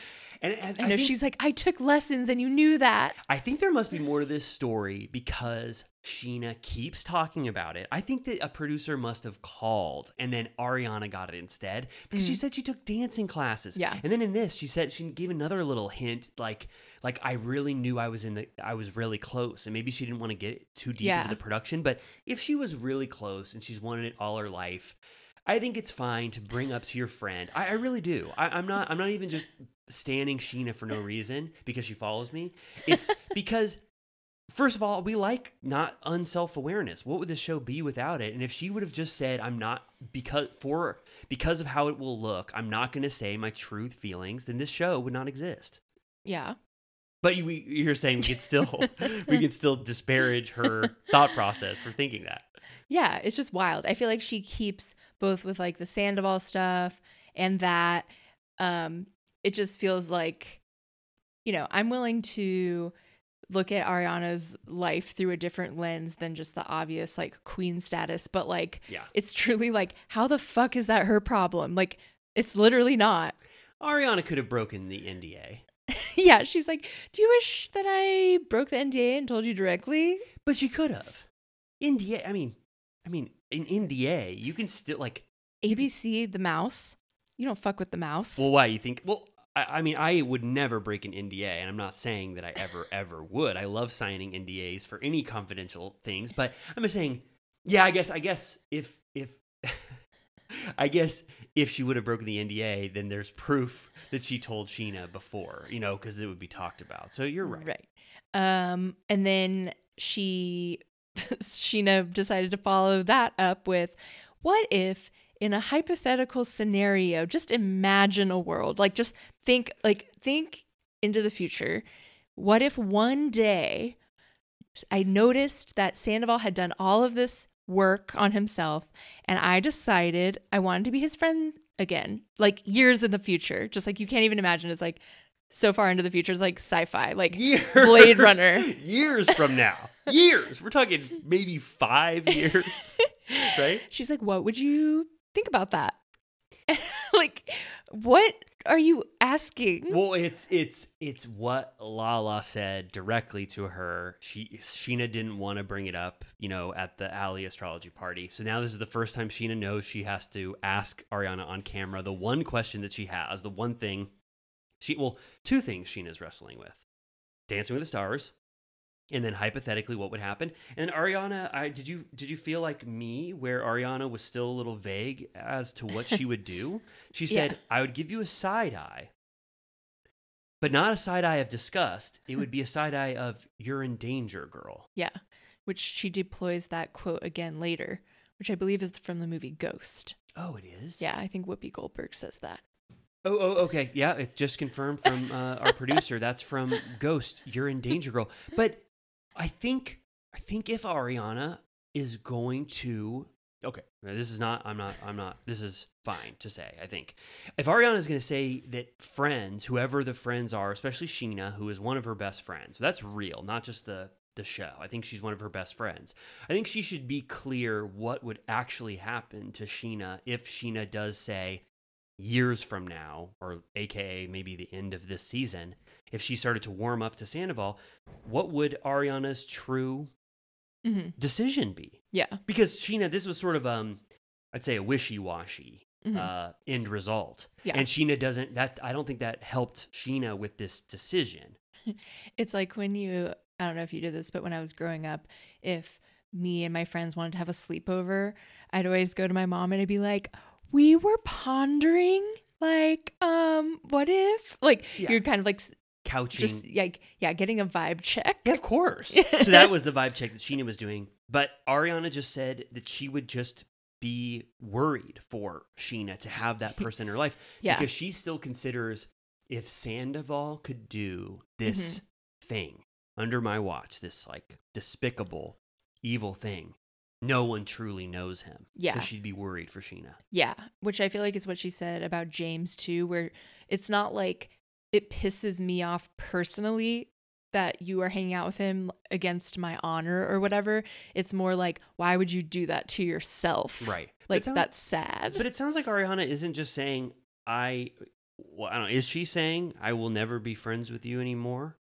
And, I, if think, she's like, I took lessons and you knew that. I think there must be more to this story because Scheana keeps talking about it. I think that a producer must have called and then Ariana got it instead because she said she took dancing classes. Mm. Yeah. And then in this, she said she gave another little hint like like I really knew I was in the I was really close and maybe she didn't want to get too deep Yeah. into the production, but if she was really close and she's wanted it all her life, I think it's fine to bring up to your friend. I, I really do. I, I'm not. I'm not even just standing Scheana for no reason because she follows me. It's because first of all, we like not unself awareness. What would the show be without it? And if she would have just said, "I'm not because for because of how it will look, I'm not going to say my truth feelings," then this show would not exist. Yeah. But you, you're saying we could still we can still disparage her thought process for thinking that. Yeah, it's just wild. I feel like she keeps both with like the Sandoval stuff and that um it just feels like you know, I'm willing to look at Ariana's life through a different lens than just the obvious like queen status, but like Yeah. it's truly like how the fuck is that her problem? Like it's literally not. Ariana could have broken the NDA, yeah, she's like, "Do you wish that I broke the NDA and told you directly?" but she could have. NDA, I mean, I mean, in NDA, you can still like ABC the mouse. You don't fuck with the mouse. Well, why you think? Well, I, I mean, I would never break an NDA, and I'm not saying that I ever, ever would. I love signing NDAs for any confidential things, but I'm just saying, yeah, I guess, I guess if if I guess if she would have broken the NDA, then there's proof that she told Scheana before, you know, because it would be talked about. So you're right. Right. Um, and then she, Scheana decided to follow that up with, what if in a hypothetical scenario, just imagine a world, like just think, like think into the future. What if one day I noticed that Sandoval had done all of this work on himself and I decided I wanted to be his friend again, like years in the future. Just like you can't even imagine. It's like so far into the future. It's like sci-fi, like Years, Blade Runner. years from now, years. We're talking maybe five years, right? She's like, "What would you think about that?" like, what are you asking? Well, it's it's it's what Lala said directly to her. She Scheana didn't want to bring it up, you know, at the Ally astrology party. So now this is the first time Scheana knows she has to ask Ariana on camera the one question that she has, the one thing she well, two things Scheana's wrestling with. Dancing with the Stars, and then hypothetically what would happen. And then Ariana, I did you did you feel like me where Ariana was still a little vague as to what she would do? She said, Yeah. "I would give you a side eye." But not a side eye of disgust. It would be a side eye of you're in danger, girl. Yeah, which she deploys that quote again later, which I believe is from the movie Ghost. Oh, it is. Yeah, I think Whoopi Goldberg says that. Oh, oh, okay. Yeah, it just confirmed from uh, our producer. That's from Ghost. You're in danger, girl. But I think, I think if Ariana is going to, okay, this is not. I'm not. I'm not. This is fine to say. I think if Ariana is going to say that friends, whoever the friends are, especially Scheana, who is one of her best friends, so that's real, not just the the show. I think she's one of her best friends. I think she should be clear what would actually happen to Scheana if Scheana does say years from now, or AKA maybe the end of this season, if she started to warm up to Sandoval, what would Ariana's true hmm decision be? Yeah. Because Scheana, this was sort of um, I'd say a wishy-washy Mhm. uh, end result, Yeah. and Scheana doesn't. That I don't think that helped Scheana with this decision. It's like when you, I don't know if you did this, but when I was growing up, if me and my friends wanted to have a sleepover, I'd always go to my mom and I'd be like, we were pondering, like, um, what if? Like, Yeah. you're kind of like, Couching, just like, yeah, getting a vibe check. Yeah, of course. so that was the vibe check that Scheana was doing. But Ariana just said that she would just be worried for Scheana to have that person in her life. Yeah. Because she still considers if Sandoval could do this Mm-hmm. thing under my watch, this like despicable, evil thing, no one truly knows him. Yeah. So she'd be worried for Scheana. Yeah, which I feel like is what she said about James too, where it's not like it pisses me off personally that you are hanging out with him against my honor or whatever. It's more like, why would you do that to yourself? Right. Like sounds- that's sad. But it sounds like Ariana isn't just saying, I. Well, I don't know. Is she saying I will never be friends with you anymore?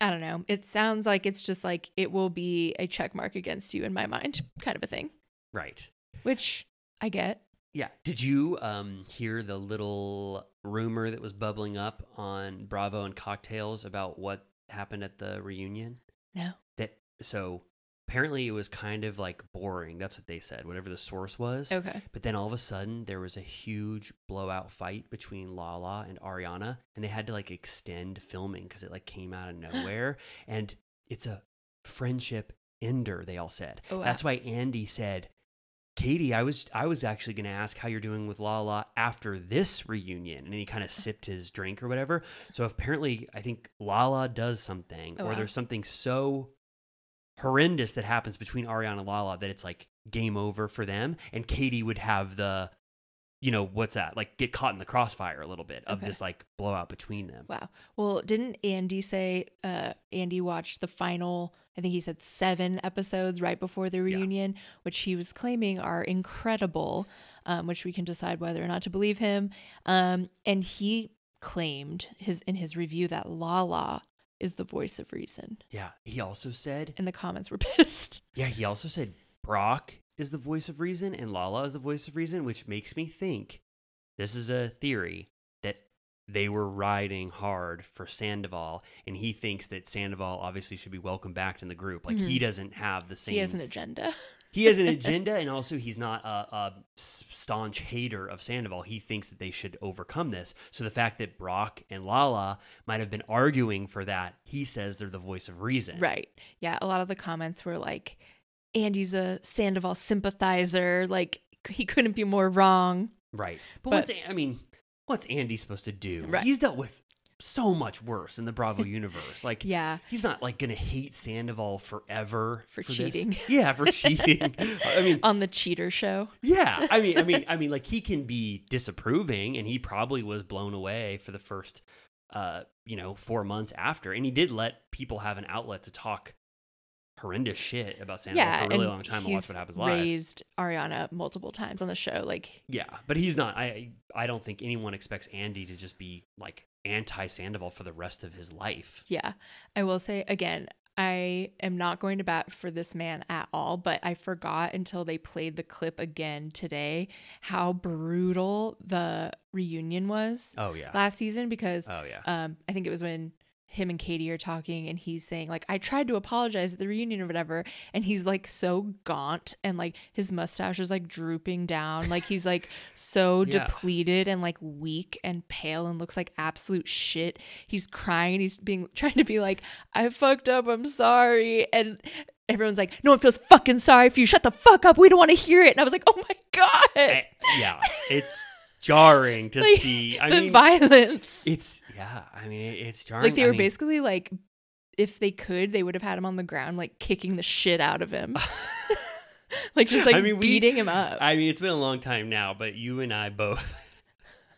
I don't know. It sounds like it's just like it will be a check mark against you in my mind, kind of a thing, Right. which I get. Yeah. Did you um, hear the little rumor that was bubbling up on Bravo and Cocktails about what happened at the reunion? No. That so apparently it was kind of like boring. That's what they said, whatever the source was. Okay. But then all of a sudden, there was a huge blowout fight between Lala and Ariana, and they had to like extend filming because it like came out of nowhere. and it's a friendship ender. They all said. Oh, wow. That's why Andy said, "Katie, I was I was actually going to ask how you're doing with Lala after this reunion." And he kind of sipped his drink or whatever. So apparently, I think Lala does something, Oh, or wow. there's something so horrendous that happens between Ariana and Lala that it's like game over for them. And Katie would have the, you know, what's that? Like get caught in the crossfire a little bit of Okay. this like blowout between them. Wow. Well, didn't Andy say uh Andy watched the final I think he said 7 episodes right before the reunion, which he was claiming are incredible, um which we can decide whether or not to believe him. Um and he claimed his in his review that Lala is the voice of reason. Yeah. He also said, And the comments were pissed. yeah, he also said Brock is the voice of reason and Lala is the voice of reason, which makes me think this is a theory that they were riding hard for Sandoval, and he thinks that Sandoval obviously should be welcomed back in the group. Like he mm-hmm. doesn't have the same He has an agenda. he has an agenda and also he's not a staunch hater of sandoval he thinks that they should overcome this so the fact that brock and lala might have been arguing for that he says they're the voice of reason Right. Yeah. A lot of the comments were like, Andy's a Sandoval sympathizer. Like, he couldn't be more wrong. right but, But- what's i mean what's andy supposed to do Right. he's dealt with so much worse in the bravo universe like Yeah. he's not like gonna hate sandoval forever For this. cheating. yeah for cheating i mean On the cheater show. Yeah, I mean, I mean, I mean, like he can be disapproving, and he probably was blown away for the first, uh, you know, four months after, and he did let people have an outlet to talk horrendous shit about Sandoval yeah. for a really long time. And watch what happens live. raised Ariana multiple times on the show. Like, Yeah, but he's not. I I don't think anyone expects Andy to just be like anti Sandoval for the rest of his life. yeah. I will say again, I am not going to bat for this man at all, but I forgot until they played the clip again today how brutal the reunion was Oh yeah. last season because Oh yeah. um i think it was when him and katie are talking and he's saying like i tried to apologize at the reunion or whatever and he's like so gaunt and like his mustache is like drooping down. Like he's like so Yeah. depleted and like weak and pale and looks like absolute shit. He's crying. And he's being trying to be like i fucked up. I'm sorry. And everyone's like no one feels fucking sorry for you. Shut the fuck up. We don't want to hear it. And i was like oh my god. yeah, it's jarring to Like, see. I the mean, violence. it's yeah. I mean, it's jarring. like they I were mean, basically like if they could they would have had him on the ground like kicking the shit out of him like just like I mean, we- beating him up I mean, it's been a long time now, but you and I both.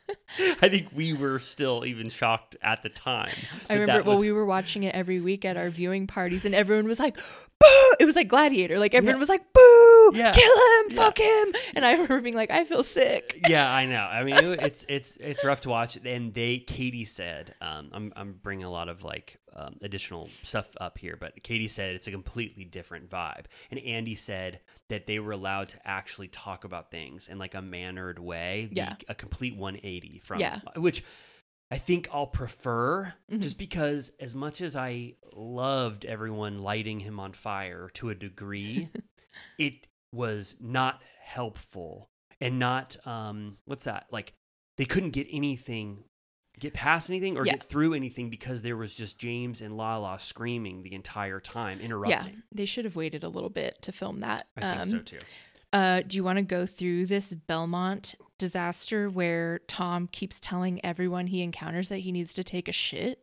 I think we were still even shocked at the time. i remember that well we were watching it every week at our viewing parties and everyone was like boo it was like gladiator like everyone Yeah. was like boo Yeah. kill him Yeah. fuck him and i remember being like i feel sick yeah, I know. I mean, it, it's it's it's rough to watch. And they, Katie said, um, I'm I'm bringing a lot of like um, additional stuff up here, but Katie said it's a completely different vibe. And Andy said that they were allowed to actually talk about things in like a mannered way, the- Yeah. a complete 180 from Yeah. which. I think I'll prefer Mhm. just because as much as I loved everyone lighting him on fire to a degree, it was not helpful and not um what's that? Like they couldn't get anything get past anything or Yeah. get through anything because there was just James and Lala screaming the entire time interrupting. yeah they should have waited a little bit to film that I think Um, so too. Uh, do you want to go through this Belmont disaster where Tom keeps telling everyone he encounters that he needs to take a shit?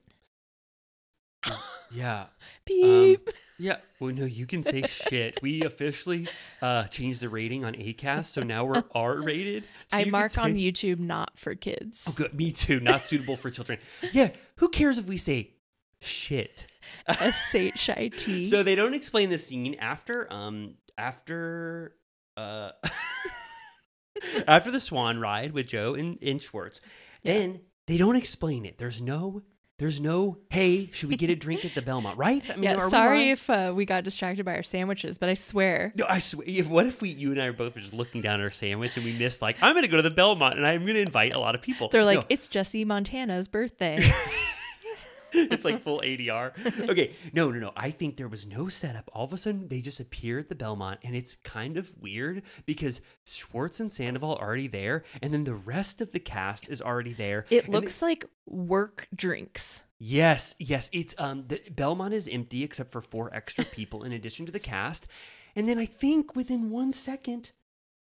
Yeah. Beep. Yeah. Well, no, you can say shit. We officially uh, changed the rating on ACAST, so now we're R rated. So I mark on YouTube not for kids. Oh, good. Me too. Not suitable for children. Yeah. Who cares if we say shit? S H I T. So they don't explain the scene after um after uh after the swan ride with Jo and, and Schwartz. Yeah. Then they don't explain it. There's no there's no hey, should we get a drink at the Belmont, right? I yeah, are we sorry lying? if uh, we got distracted by our sandwiches, but I swear. No, I swear. If, what if we, you and I, are both just looking down at our sandwich and we missed like I'm going to go to the Belmont and I'm going to invite a lot of people. They're like, No. it's Jesse Montana's birthday. it's like full ADR. Okay, no, no, no. I think there was no setup. All of a sudden, they just appear at the Belmont, and it's kind of weird because Schwartz and Sandoval are already there, and then the rest of the cast is already there. It looks like work drinks. Yes, yes. It's um the Belmont is empty except for four extra people in addition to the cast. And then I think within one second,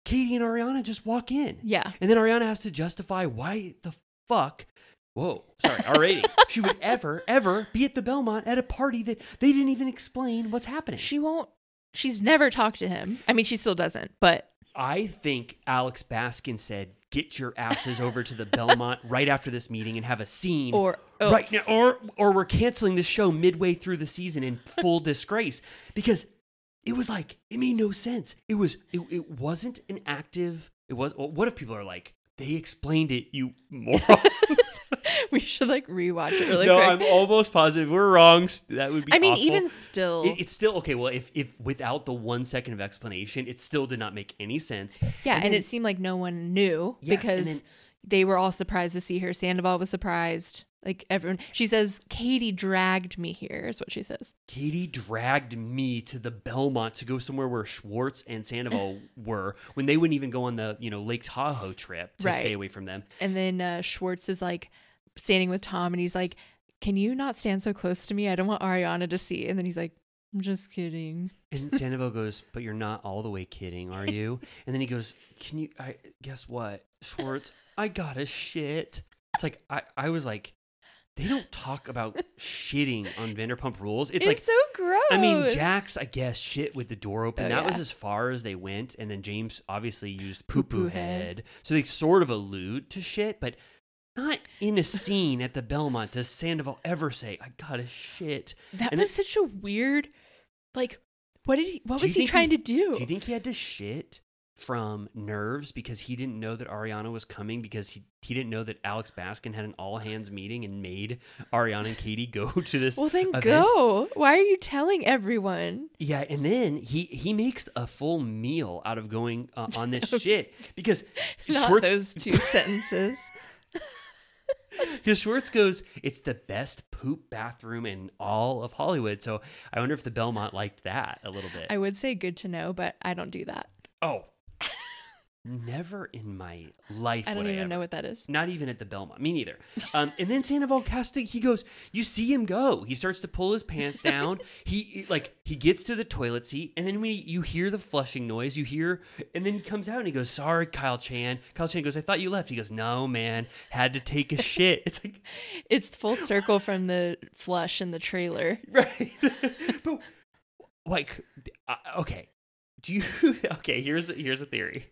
Katie and Ariana just walk in. Yeah. And then Ariana has to justify why the fuck Whoa, sorry, already. she would ever, ever be at the Belmont at a party that they didn't even explain what's happening. She won't. She's never talked to him. I mean, she still doesn't, but I think Alex Baskin said, "Get your asses over to the Belmont right after this meeting and have a scene." or oh, right now, or or we're canceling the show midway through the season in full disgrace because it was like it made no sense. It was it, it wasn't an active. It was. Well, what if people are like they explained it, you morons? we should like rewatch it really no, quick. I'm almost positive we're wrong. That would be. I mean, awful. even still, It, it's still okay. Well, if if without the one second of explanation, it still did not make any sense. yeah, and, then- it seemed like no one knew Yes, because then- they were all surprised to see her. Sandoval was surprised. Like everyone, she says, "Katie dragged me here," is what she says. Katie dragged me to the Belmont to go somewhere where Schwartz and Sandoval were when they wouldn't even go on the you know Lake Tahoe trip to Right. stay away from them. And then uh, Schwartz is like standing with Tom, and he's like, "Can you not stand so close to me? I don't want Ariana to see." And then he's like, "I'm just kidding." And Sandoval goes, "But you're not all the way kidding, are you?" And then he goes, "Can you? I guess what, Schwartz? I got a shit." It's like I I was like, they don't talk about shitting on Vanderpump Rules. It's, It's, like so gross. I mean, Jax, I guess, shit with the door open. Oh, that was as far as they went. And then James obviously used poo poo head. head. So they sort of allude to shit, but not in a scene at the Belmont does Sandoval ever say, I got a shit. That And was such a weird, like, what did he? What was he trying he- to do? Do you think he had to shit from nerves because he didn't know that Ariana was coming because he, he didn't know that Alex Baskin had an all hands meeting and made Ariana and Katie go to this well, then event? go. Why are you telling everyone? Yeah, and then he he makes a full meal out of going uh, on this shit because Not Schwartz, those two sentences. because Schwartz goes, it's the best poop bathroom in all of Hollywood. So I wonder if the Belmont liked that a little bit. I would say good to know, but I don't do that. oh, never in my life. I don't even ever. know what that is. Not even at the Belmont. Me neither. Um, and then Sandoval Casta, he goes, you see him go. He starts to pull his pants down. he like he gets to the toilet seat, and then when he, you hear the flushing noise, you hear, and then he comes out and he goes, "Sorry, Kyle Chan." Kyle Chan goes, "I thought you left." He goes, "No, man, had to take a shit." It's like It's full circle from the flush in the trailer. right, but like, uh, okay, do you? Okay, here's here's a theory.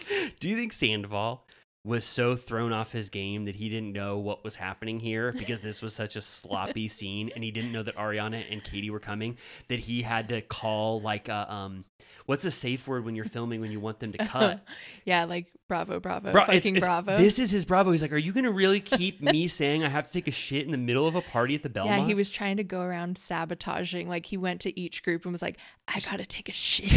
Do you think Sandoval was so thrown off his game that he didn't know what was happening here because this was such a sloppy scene and he didn't know that Ariana and Katie were coming that he had to call like a um what's a safe word when you're filming when you want them to cut? yeah, like bravo, bravo, Bra- it's- fucking it's- bravo. This is his bravo. He's like, "Are you going to really keep me saying I have to take a shit in the middle of a party at the Belmont?" yeah, he was trying to go around sabotaging. Like he went to each group and was like, "I gotta take a shit."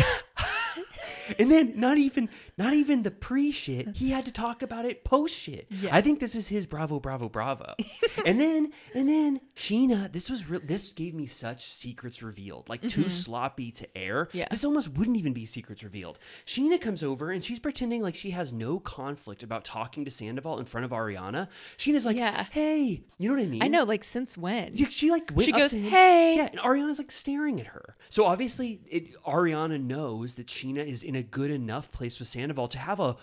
And then not even not even the pre shit. He had to talk about it post shit. Yeah. I think this is his bravo, bravo, bravo. and then and then Scheana, this was real. This gave me such secrets revealed, like too sloppy to air. Mm-hmm. Yeah. This almost wouldn't even be secrets revealed. Scheana comes over and she's pretending like she has no conflict about talking to Sandoval in front of Ariana. Scheana's like, Yeah. hey, you know what I mean? I know, like since when? Yeah, she like She goes. "Hey." Yeah, and Ariana's like staring at her. So obviously, it, Ariana knows that Scheana is in a good enough place with Sandoval to have a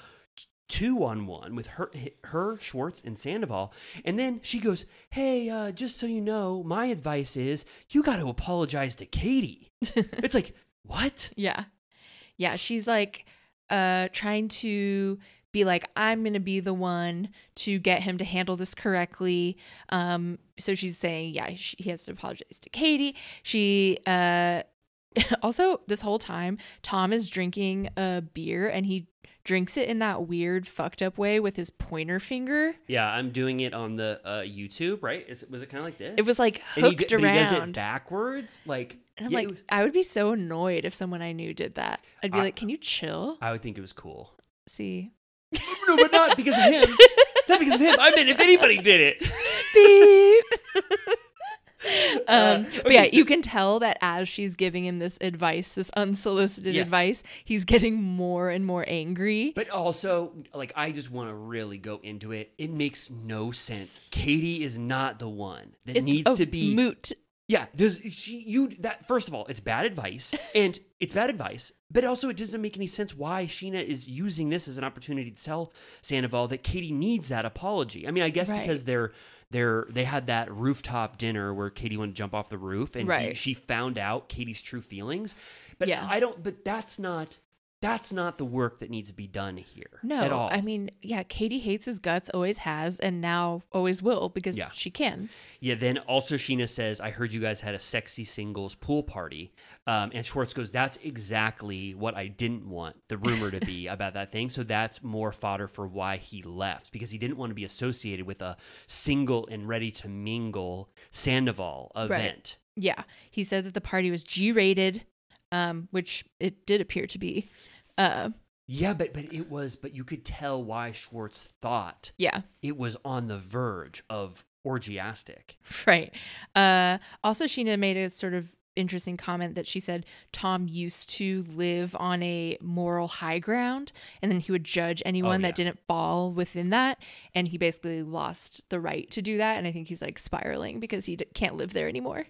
two on one with her, her Schwartz and Sandoval. And then she goes, "Hey, uh, just so you know, my advice is you got to apologize to Katie." it's like what? Yeah. Yeah, she's like uh trying to be like I'm going to be the one to get him to handle this correctly. Um so she's saying yeah, she, he has to apologize to Katie. She uh also this whole time Tom is drinking a beer and he drinks it in that weird fucked up way with his pointer finger. Yeah, I'm doing it on the uh, YouTube. Right? Is it, was it kind of like this? It was like And he, hooked d- he does it backwards, like. and I'm yeah, like was- I would be so annoyed if someone I knew did that. I'd be I- like, "Can you chill?" I would think it was cool. See. no, but not because of him. not because of him. I mean, if anybody did it. Beep. um, but yeah, so- you can tell that as she's giving him this advice, this unsolicited Yeah. advice, he's getting more and more angry. But also, like, I just want to really go into it. It makes no sense. Katie is not the one that It's needs to be. moot. Yeah, does she you that first of all, it's bad advice, and it's bad advice. But also, it doesn't make any sense why Scheana is using this as an opportunity to tell Sandoval that Katie needs that apology. I mean, I guess Right. because they're they're they had that rooftop dinner where Katie wanted to jump off the roof, and he- she found out Katie's true feelings. But Yeah. I don't. But that's not that's not the work that needs to be done here No, at all. I mean, yeah, Katie hates his guts, always has, and now always will because Yeah. she can. Yeah, then also Scheana says, I heard you guys had a sexy singles pool party. Um, and Schwartz goes, That's exactly what I didn't want the rumor to be about that thing. So that's more fodder for why he left because he didn't want to be associated with a single and ready to mingle Sandoval event. Yeah, he said that the party was G-rated, um, which it did appear to be. Uh, Yeah, but but it was, but you could tell why Schwartz thought yeah, it was on the verge of orgiastic. right. Uh, also, Scheana made a sort of interesting comment that she said Tom used to live on a moral high ground, and then he would judge anyone Oh, yeah. that didn't fall within that, and he basically lost the right to do that. And I think he's like spiraling because he d- can't live there anymore.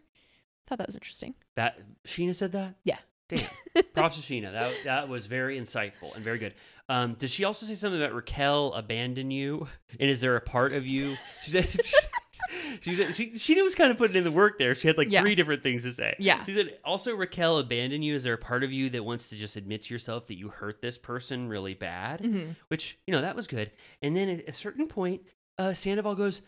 Thought that was interesting. That Scheana said that? Yeah. Damn. Props to Scheana. That that was very insightful and very good. Um, did she also say something about Raquel abandon you? And is there a part of you? She said she said she she was kind of putting in the work there. She had like Yeah. three different things to say. Yeah. She said also Raquel abandon you. Is there a part of you that wants to just admit to yourself that you hurt this person really bad? Mhm. Which you know that was good. And then at a certain point, uh, Sandoval goes.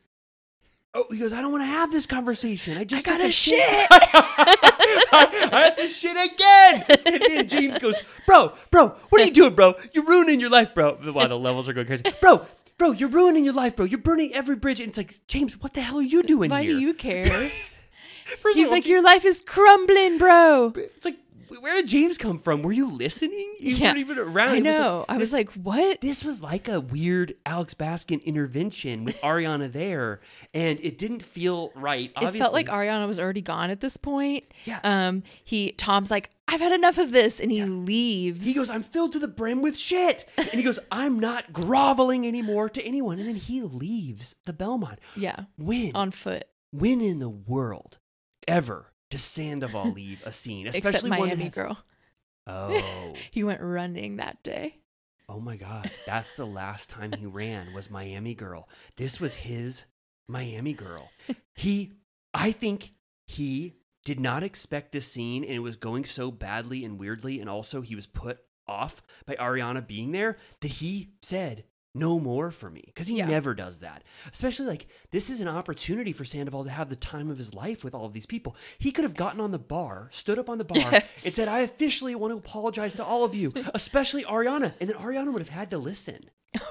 Oh, he goes. I don't want to have this conversation. I just I gotta a shit." I, I have to shit again. And then James goes, "Bro, bro, what are you doing, bro? You're ruining your life, bro." While the levels are going crazy, bro, bro, you're ruining your life, bro. You're burning every bridge. And it's like, James, what the hell are you doing here? Why here? do you care? First He's all, like, your life is crumbling, bro. it's like, where did James come from? Were you listening? You Yeah. weren't even around. I know. I was like, what? this was like a weird Alex Baskin intervention with Ariana there, and it didn't feel right. It felt like. Ariana was already gone at this point. Yeah. Um. He Tom's like, I've had enough of this, and he leaves. He goes, I'm filled to the brim with shit. And he goes, I'm not groveling anymore to anyone. And then he leaves the Belmont. yeah, When, on foot. when in the world ever does Sandoval leave a scene? Especially one Miami has- girl. Oh, He went running that day. oh my God. That's the last time he ran was Miami Girl. This was his Miami Girl. He, I think he did not expect this scene and it was going so badly and weirdly. And also he was put off by Ariana being there that he said, no more for me because he Yeah. never does that. Especially like this is an opportunity for Sandoval to have the time of his life with all of these people. He could have gotten on the bar, stood up on the bar, Yes. and said, "I officially want to apologize to all of you, especially Ariana," and then Ariana would have had to listen.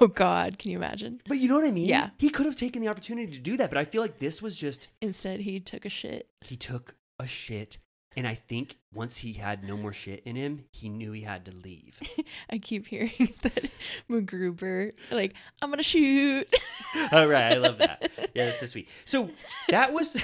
Oh God, can you imagine? But you know what I mean? Yeah. He could have taken the opportunity to do that, but I feel like this was just Instead, he took a shit. he took a shit, and I think once he had no more shit in him, he knew he had to leave. I keep hearing that MacGruber, like, I'm gonna shoot. All right, I love that. Yeah, that's so sweet. So that was,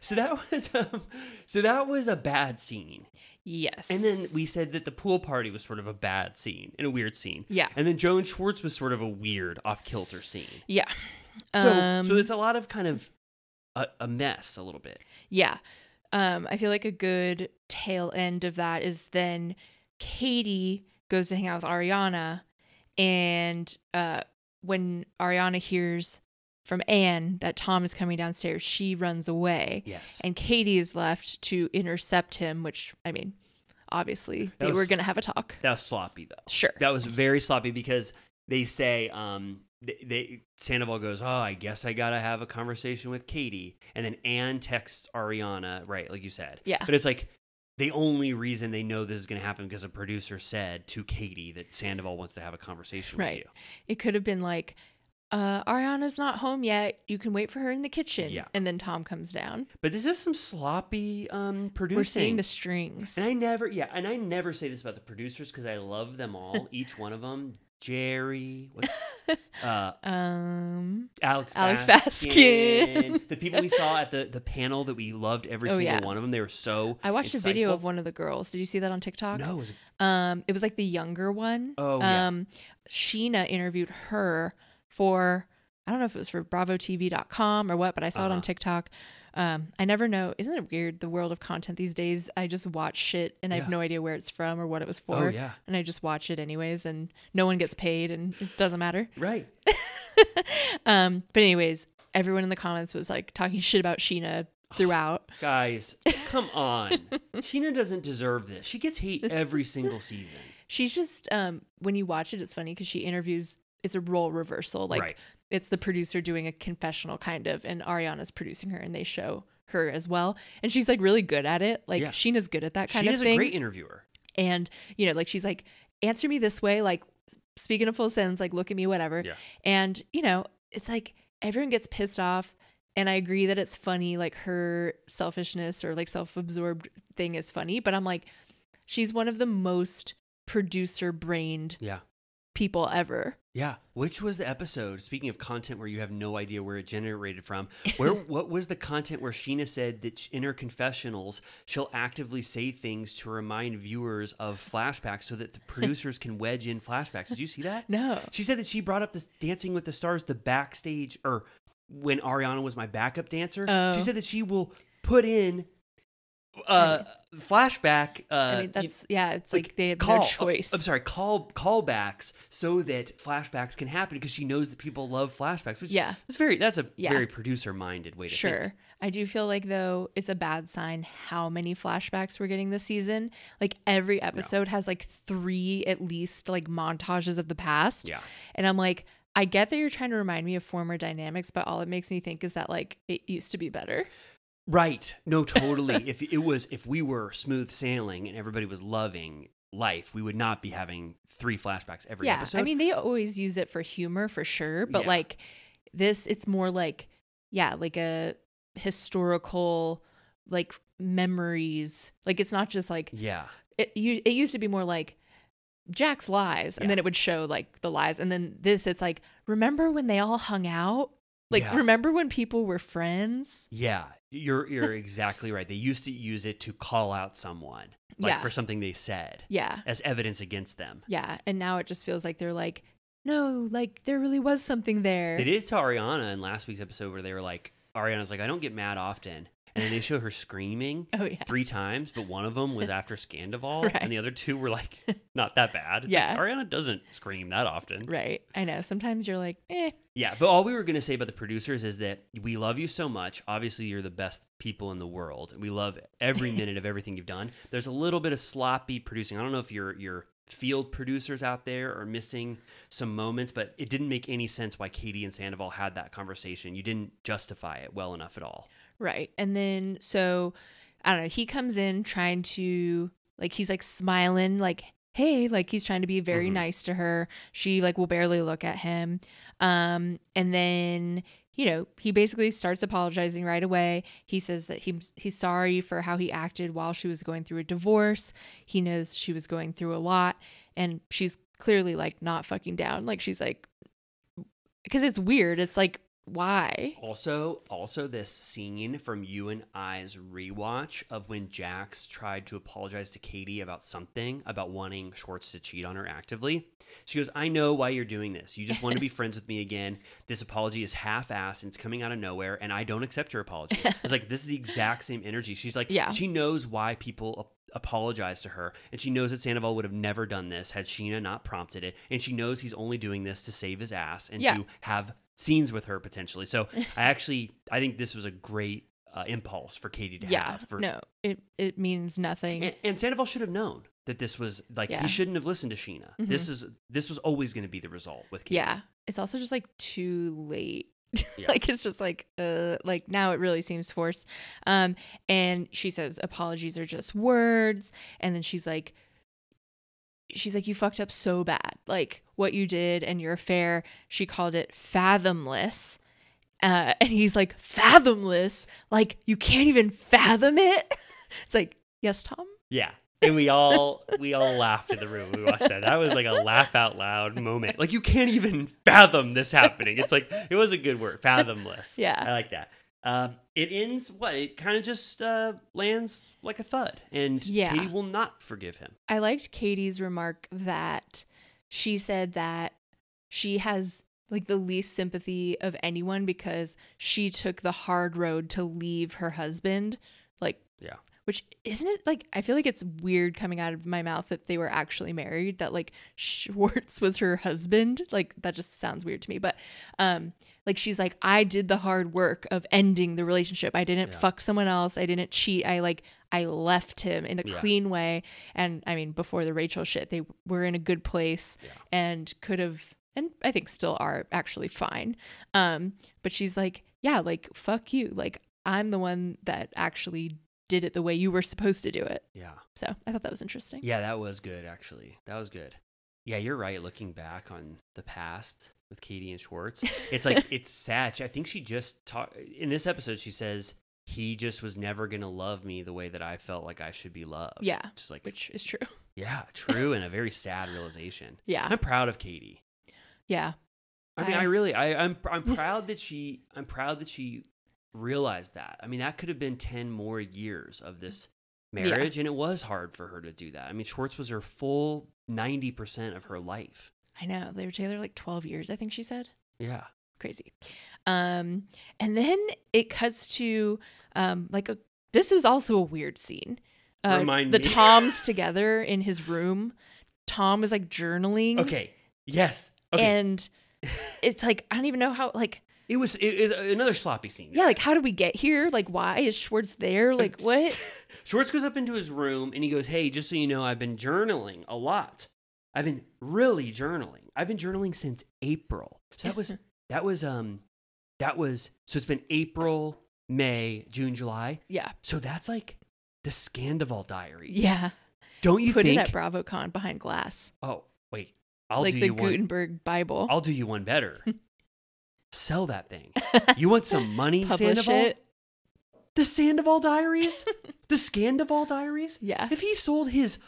so that was, um, so that was a bad scene. yes. And then we said that the pool party was sort of a bad scene and a weird scene. Yeah. And then Joan Schwartz was sort of a weird off kilter scene. Yeah. So, Um, so it's a lot of kind of a, a mess, a little bit. Yeah. Um, I feel like a good tail end of that is then Katie goes to hang out with Ariana, and uh, when Ariana hears from Ann that Tom is coming downstairs, she runs away, Yes. and Katie is left to intercept him. Which I mean, obviously That they was- were gonna have a talk. that was sloppy though. Sure. That was very sloppy because they say um they, they Sandoval goes, "Oh, I guess I got to have a conversation with Katie." And then Ann texts Ariana, right, like you said. Yeah. But it's like the only reason they know this is going to happen because a producer said to Katie that Sandoval wants to have a conversation Right. with you. It could have been like, uh, Ariana's not home yet. You can wait for her in the kitchen. Yeah. And then Tom comes down. But this is some sloppy um producing. We're seeing the strings. And I never, yeah, and I never say this about the producers because I love them all, each one of them. Jerry, what's uh, Um, Alex, Alex Baskin, Baskin. the people we saw at the, the panel that we loved every Oh, single yeah. one of them. They were so. I watched a video of one of the girls. Did you see that on TikTok? No, it was Um, it was like the younger one. Oh, yeah. Um, Scheana interviewed her for I don't know if it was for BravoTV.com or what, but I saw it on Uh-huh. TikTok. Um, I never know. Isn't it weird the world of content these days? I just watch shit and I have no idea where it's from or what it was for, Oh yeah, and I just watch it anyways, and no one gets paid, and it doesn't matter. right. Um, but anyways, everyone in the comments was like talking shit about Scheana throughout. Guys, come on. Scheana doesn't deserve this. She gets hate every single season. She's just um when you watch it, it's funny because she interviews. It's a role reversal. Like Right. It's the producer doing a confessional kind of, and Ariana's producing her, and they show her as well. And she's like really good at it. Like Yeah. Scheana's good at that kind She of thing. a great interviewer. and you know, like she's like, answer me this way, like speaking a full sentence, like look at me, whatever. Yeah. And you know, it's like everyone gets pissed off. And I agree that it's funny, like her selfishness or like self absorbed thing is funny. But I'm like, she's one of the most producer brained Yeah. People ever. Yeah. Which was the episode, speaking of content where you have no idea where it generated from, where what was the content where Scheana said that in her confessionals, she'll actively say things to remind viewers of flashbacks so that the producers can wedge in flashbacks. Did you see that? No. She said that she brought up this Dancing with the Stars, the backstage, or when Ariana was my backup dancer. Oh. She said that she will put in uh, flashback. Uh, I mean, that's yeah. It's like, like, they had call, no choice. I'm sorry, call callbacks so that flashbacks can happen because she knows that people love flashbacks. Which Yeah. that's very that's a Yeah. very producer minded way to think. Sure. I do feel like though it's a bad sign how many flashbacks we're getting this season. Like every episode has like three at least like montages of the past. Yeah, And I'm like, I get that you're trying to remind me of former dynamics, but all it makes me think is that like it used to be better. Right. No, totally. if it was if we were smooth sailing and everybody was loving life, we would not be having three flashbacks every yeah. episode. I mean, they always use it for humor for sure, but Yeah. like this, it's more like, yeah, like a historical, like memories. Like it's not just like yeah, it, you, it used to be more like Jax lies, and Yeah. then it would show like the lies, and then this, it's like, remember when they all hung out? Like, Yeah. remember when people were friends? yeah. You're you're exactly right. They used to use it to call out someone, like Yeah. for something they said, Yeah, as evidence against them. yeah. And now it just feels like they're like, no, like there really was something there. They did tell Ariana in last week's episode where they were like, Ariana's like, I don't get mad often. And they show her screaming Oh yeah, three times, but one of them was after Scandoval, Right. and the other two were like, not that bad. It's Yeah. like, Ariana doesn't scream that often. right. I know. Sometimes you're like, eh, Yeah, but all we were going to say about the producers is that we love you so much. Obviously, you're the best people in the world. We love every minute of everything you've done. There's a little bit of sloppy producing. I don't know if your your field producers out there are missing some moments, but it didn't make any sense why Katie and Sandoval had that conversation. You didn't justify it well enough at all. Right. And then so I don't know, he comes in trying to like he's like smiling like hey, like he's trying to be very Mhm. nice to her. She like will barely look at him. Um and then you know, he basically starts apologizing right away. He says that he's he's sorry for how he acted while she was going through a divorce. He knows she was going through a lot and she's clearly like not fucking down. Like she's like because it's weird. It's like why? Also, also this scene from you and I's rewatch of when Jax tried to apologize to Katie about something about wanting Schwartz to cheat on her actively. She goes, "I know why you're doing this. You just want to be friends with me again. This apology is half-assed and it's coming out of nowhere, and I don't accept your apology." It's like this is the exact same energy. She's like, Yeah. she knows why people apologize to her, and she knows that Sandoval would have never done this had Scheana not prompted it, and she knows he's only doing this to save his ass and Yeah. to have scenes with her potentially. So I actually I think this was a great uh, impulse for Katie to yeah have. For, no it it means nothing and, and Sandoval should have known that this was like Yeah. he shouldn't have listened to Scheana. Mhm. This is this was always going to be the result with Katie. yeah it's also just like too late Yeah. like it's just like uh like now it really seems forced. Um and she says apologies are just words. And then she's like she's like you fucked up so bad. Like what you did and your affair she called it fathomless. Uh and he's like fathomless? Like you can't even fathom it? It's like yes tom? Yeah. And we all we all laughed in the room. when We watched that. That was like a laugh out loud moment. Like you can't even fathom this happening. It's like it was a good word, fathomless. Yeah. I like that. Um, it ends what? It kind of just uh, lands like a thud, and Yeah. Katie will not forgive him. I liked Katie's remark that she said that she has like the least sympathy of anyone because she took the hard road to leave her husband. Like, Yeah. Which isn't it like I feel like it's weird coming out of my mouth that they were actually married, that like Schwartz was her husband. Like that just sounds weird to me. But um like she's like, I did the hard work of ending the relationship. I didn't Yeah. fuck someone else. I didn't cheat. I like I left him in a Yeah. clean way. And I mean, before the Rachel shit, they were in a good place Yeah. and could have and I think still are actually fine. Um, but she's like, Yeah, like fuck you. Like I'm the one that actually did it the way you were supposed to do it. Yeah. So I thought that was interesting. Yeah, that was good actually. That was good. Yeah, you're right. Looking back on the past with Katie and Schwartz, it's like it's sad. I think she just talked in this episode. She says he just was never gonna love me the way that I felt like I should be loved. Yeah. just like Which is true. yeah, true, and a very sad realization. Yeah. I'm proud of Katie. Yeah. I mean, I- I really, I, I'm, I'm proud that she, I'm proud that she realized that. I mean, that could have been ten more years of this marriage, and it was hard for her to do that. I mean, Schwartz was her full ninety percent of her life. I know. They were together like 12 years, I think she said. Yeah. Crazy. Um, and then it cuts to um like a this was also a weird scene. Uh, Remind the me. Toms together in his room. Tom is like journaling. Okay. Yes. Okay. And it's like I don't even know how like it was it, it, another sloppy scene. yeah, like how did we get here? Like why is Schwartz there? Like what? Schwartz goes up into his room and he goes, "Hey, just so you know, I've been journaling a lot. I've been really journaling. I've been journaling since April. So that was that was um that was so it's been April, May, June, July. Yeah. So that's like the Scandoval diary. Yeah. Don't you Put think? it at BravoCon behind glass. oh wait, I'll like do the you one. Gutenberg Bible. I'll do you one better. Sell that thing. You want some money, Sandoval? it. The Sandoval Diaries? the Scandoval Diaries? Yeah. If he sold his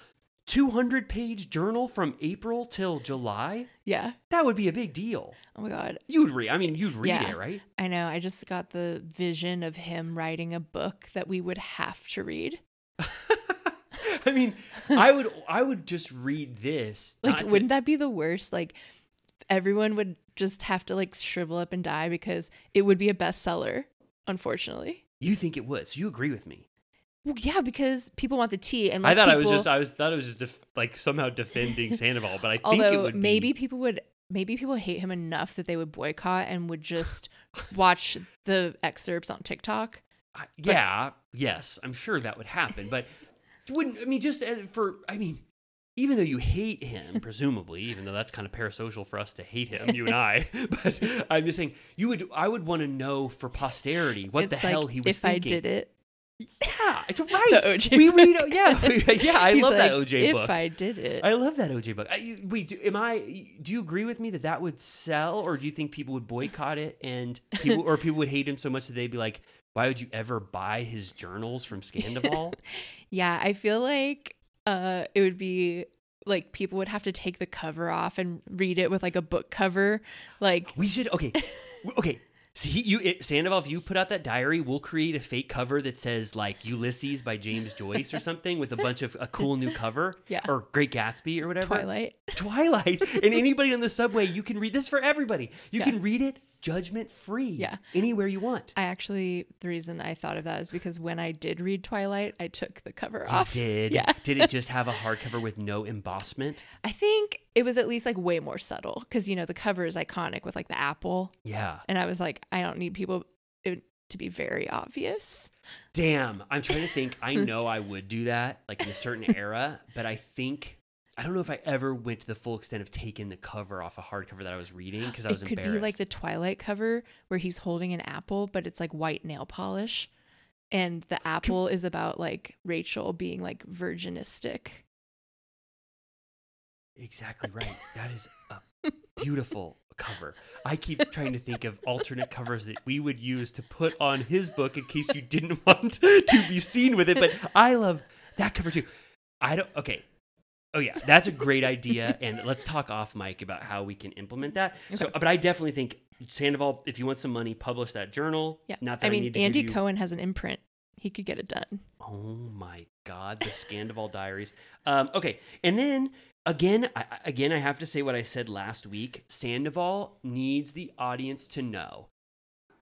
200 page journal from April till July, Yeah. that would be a big deal. Oh my god. You'd read, I mean, you'd read Yeah. it, right? I know. I just got the vision of him writing a book that we would have to read. I mean, I would, I would just read this. Like, not to- wouldn't that be the worst? Like, everyone would just have to like shrivel up and die because it would be a bestseller. Unfortunately. you think it would? So you agree with me? Well, yeah, because people want the tea, and I thought I was just, I was thought I was just def- like somehow defending Sandoval, but I think it although would be- maybe people would maybe people hate him enough that they would boycott and would just watch the excerpts on TikTok. I- yeah, yes, I'm sure that would happen, but wouldn't I mean just uh, for I mean, even though you hate him, presumably, even though that's kind of parasocial for us to hate him, you and I, but I'm just saying you would I would want to know for posterity what the like, hell he was if thinking. I did it. Yeah, it's right. OJ we book. read, yeah, yeah. I He's love that OJ if book. If I did it. I love that OJ book. I, wait, do, am I? Do you agree with me that that would sell, or do you think people would boycott it and people, or people would hate him so much that they'd be like, "Why would you ever buy his journals from Scandoval?" Yeah, I feel like uh it would be like people would have to take the cover off and read it with like a book cover. Like we should. Okay, okay. See, you it, Sandoval, if you put out that diary, we'll create a fake cover that says like Ulysses by James Joyce or something with a bunch of a cool new cover, Yeah. or Great Gatsby or whatever. Twilight. Twilight. and anybody on the subway, you can read this for everybody. You Yeah. can read it judgment free. Yeah. Anywhere you want. I actually the reason I thought of that is because when I did read Twilight, I took the cover You off. did. Yeah. did it just have a hardcover with no embossment? I think it was at least like way more subtle because you know the cover is iconic with like the apple, Yeah. and I was like, I don't need people to be very obvious. Damn. I'm trying to think. I know I would do that, like in a certain era, but I think I don't know if I ever went to the full extent of taking the cover off a hardcover that I was reading because I was it could embarrassed. be like the Twilight cover where he's holding an apple, but it's like white nail polish, and the apple is about like Rachel being like virginistic. Exactly right. That is a beautiful cover. I keep trying to think of alternate covers that we would use to put on his book in case you didn't want to be seen with it. But I love that cover too. I don't. Okay. Oh yeah, that's a great idea, and let's talk off mic about how we can implement that. So, but I definitely think Sandoval, if you want some money, publish that journal. Yeah. Not that I I, mean, need to Andy you- Cohen has an imprint. He could get it done. Oh my God, the Scandoval Diaries. Um, okay, and then again, I- again, I have to say what I said last week. Sandoval needs the audience to know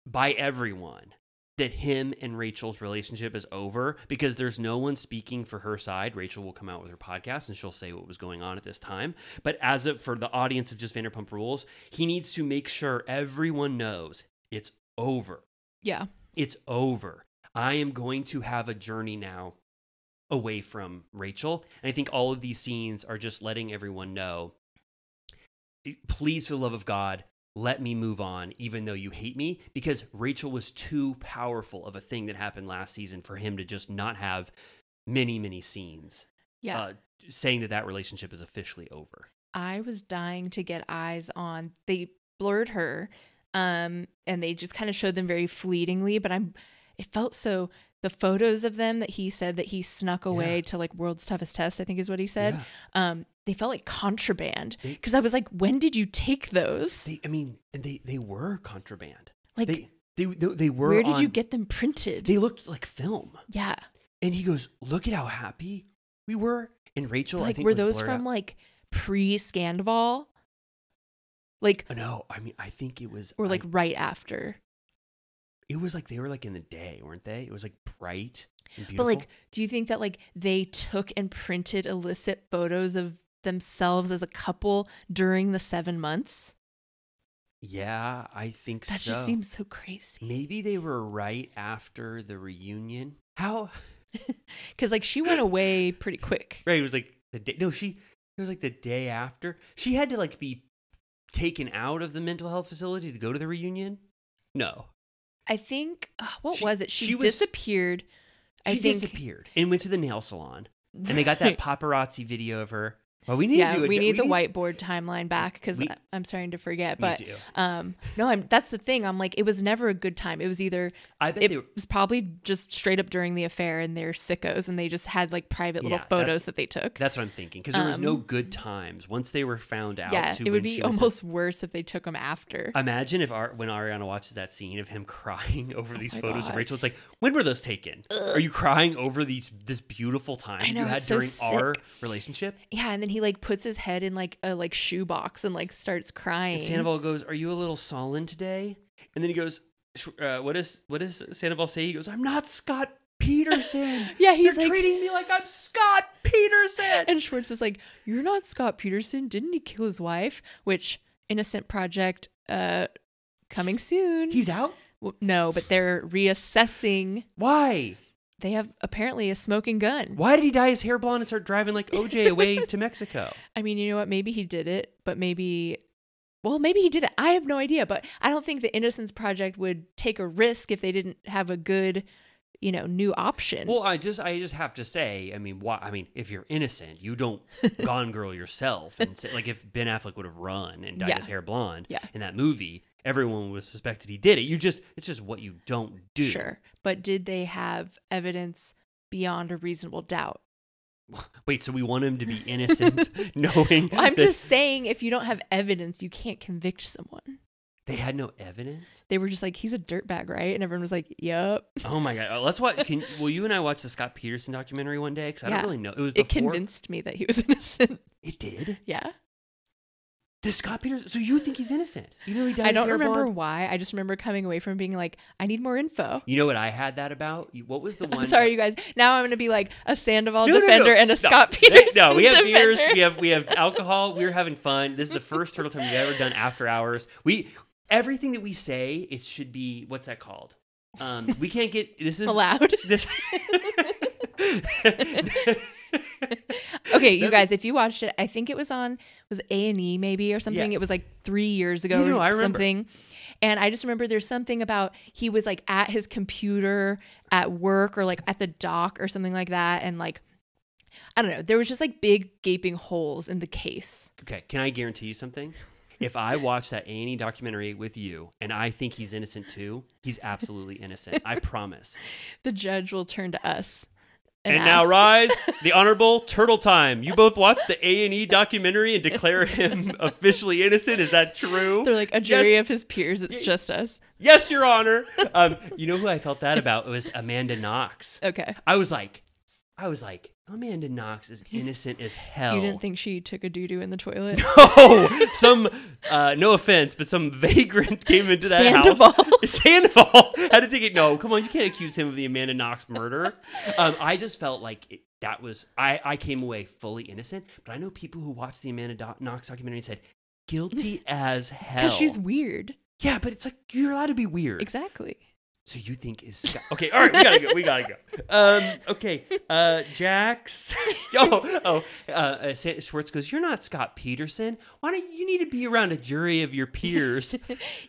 by everyone that him and Rachel's relationship is over because there's no one speaking for her side. Rachel will come out with her podcast and she'll say what was going on at this time. But as of for the audience of just Vanderpump Rules, he needs to make sure everyone knows it's over Yeah. it's over. I am going to have a journey now away from Rachel. And I think all of these scenes are just letting everyone know please, for the love of God, let me move on, even though you hate me, because Rachel was too powerful of a thing that happened last season for him to just not have many, many scenes Yeah. uh, saying that that relationship is officially over. I was dying to get eyes on. They blurred her, um, and they just kind of showed them very fleetingly. But I'm, it felt so. The photos of them that he said that he snuck away Yeah. to like world's toughest test, I think is what he said. Yeah. Um, they felt like contraband because I was like, when did you take those? They, I mean, and they, they were contraband. like, They, they, they, they were. where did you get them printed? They looked like film. yeah, And he goes, "Look at how happy we were." And Rachel, I like think, were those from out. like pre Scandoval, like No, I mean, I think it was, or like I- right after? it was like they were like in the day, weren't they? It was like bright and beautiful. But like, do you think that like they took and printed illicit photos of themselves as a couple during the seven months? yeah, I think That so. just seems so crazy. Maybe they were right after the reunion. How? Because like she went away pretty quick. Right, it was like the day. No, she. It was like the day after. She had to like be taken out of the mental health facility to go to the reunion. No, I think uh, what She- was it? She, she was- disappeared. I she think disappeared and went to the nail salon, and they got that paparazzi video of her. Well, we need yeah, to do a, we need the whiteboard timeline back because We- I'm starting to forget. But um, no, I'm. That's the thing. I'm like, it was never a good time. It was either I bet it were. was probably just straight up during the affair, and they're sickos, and they just had like private little Yeah, photos that they took. That's what I'm thinking because there was no Um, good times once they were found out. yeah, it would be almost worse if they took them after. Imagine if Ar- when Ariana watches that scene of him crying over these Oh my photos of Rachel, it's like, when were those taken? Are you crying over these this beautiful time know, you had it's so during our relationship? Yeah, and then he like puts his head in like a like shoe box and like starts crying. And Sandoval goes, "Are you a little sullen today?" And then he goes, "Sh- uh, "What does what does Sandoval say?" He goes, "I'm not Scott Peterson. yeah, he's like, treating me like I'm Scott Peterson." and Schwartz is like, "You're not Scott Peterson. Didn't he kill his wife?" Which Innocence Project, uh, coming soon. He's out. W- no, but they're reassessing. Why? They have apparently a smoking gun. Why did he dye his hair blonde and start driving like OJ away to Mexico? I mean, you know what? Maybe he did it, but maybe. Well, maybe he did it. I have no idea, but I don't think the Innocence Project would take a risk if they didn't have a good, you know, new option. Well, I just I just have to say, I mean, why? I mean, if you're innocent, you don't Gone Girl yourself and say, like if Ben Affleck would have run and dyed Yeah. his hair blonde Yeah. in that movie, everyone would have suspected he did it. You just it's just what you don't do. Sure. But did they have evidence beyond a reasonable doubt? Wait, so we want him to be innocent, knowing I'm that just saying, if you don't have evidence, you can't convict someone. They had no evidence. They were just like, he's a dirtbag, right? And everyone was like, "Yep." Oh my god! Let's watch. Can will you and I watch the Scott Peterson documentary one day? Because I Yeah. don't really know. It was It convinced me that he was innocent. It did. yeah. The Scott Peterson. So you think he's innocent? You know he dyed I don't remember why. I just remember coming away from being like, I need more info. You know what I had that about? You- What was the one? I'm sorry, you guys. Now I'm going to be like a Sandoval No, no, no. defender and a No. Scott Peterson No, we have defender. beers, we have we have alcohol. We're having fun. This is the first turtle time we've ever done after hours. We everything that we say it should be what's that called? Um, we can't get this is allowed. this. Okay, you guys, if you watched it, I think it was on was A and E maybe or something. Yeah. It was like three years ago No, no, or something. And I just remember there's something about he was like at his computer at work or like at the dock or something like that, and like I don't know, there was just like big gaping holes in the case. Okay, can I guarantee you something? If I watch that Annie documentary with you and I think he's innocent too, he's absolutely innocent. I promise. The judge will turn to us and, And now rise, the honorable Turtle Time. You both watched the A and E documentary and declare him officially innocent. Is that true? They're like a jury Yes. of his peers. It's just us. Yes, Your Honor. Um, you know who I felt that about It was Amanda Knox. Okay. I was like, I was like, Amanda Knox is innocent as hell. You didn't think she took a doo doo in the toilet? Oh, some uh, no offense, but some vagrant came into that Sandoval. house. Sandoval had to take it. No, come on, you can't accuse him of the Amanda Knox murder. Um, I just felt like it, that was I. I came away fully innocent, but I know people who watched the Amanda Do- Knox documentary and said guilty as hell. Because she's weird. yeah, but it's like you're allowed to be weird. Exactly. So you think is Scott? Okay, all right, we gotta go. We gotta go. Um, okay, uh, Jax. oh, oh. Uh, uh, Schwartz goes. You're not Scott Peterson. Why don't you need to be around a jury of your peers?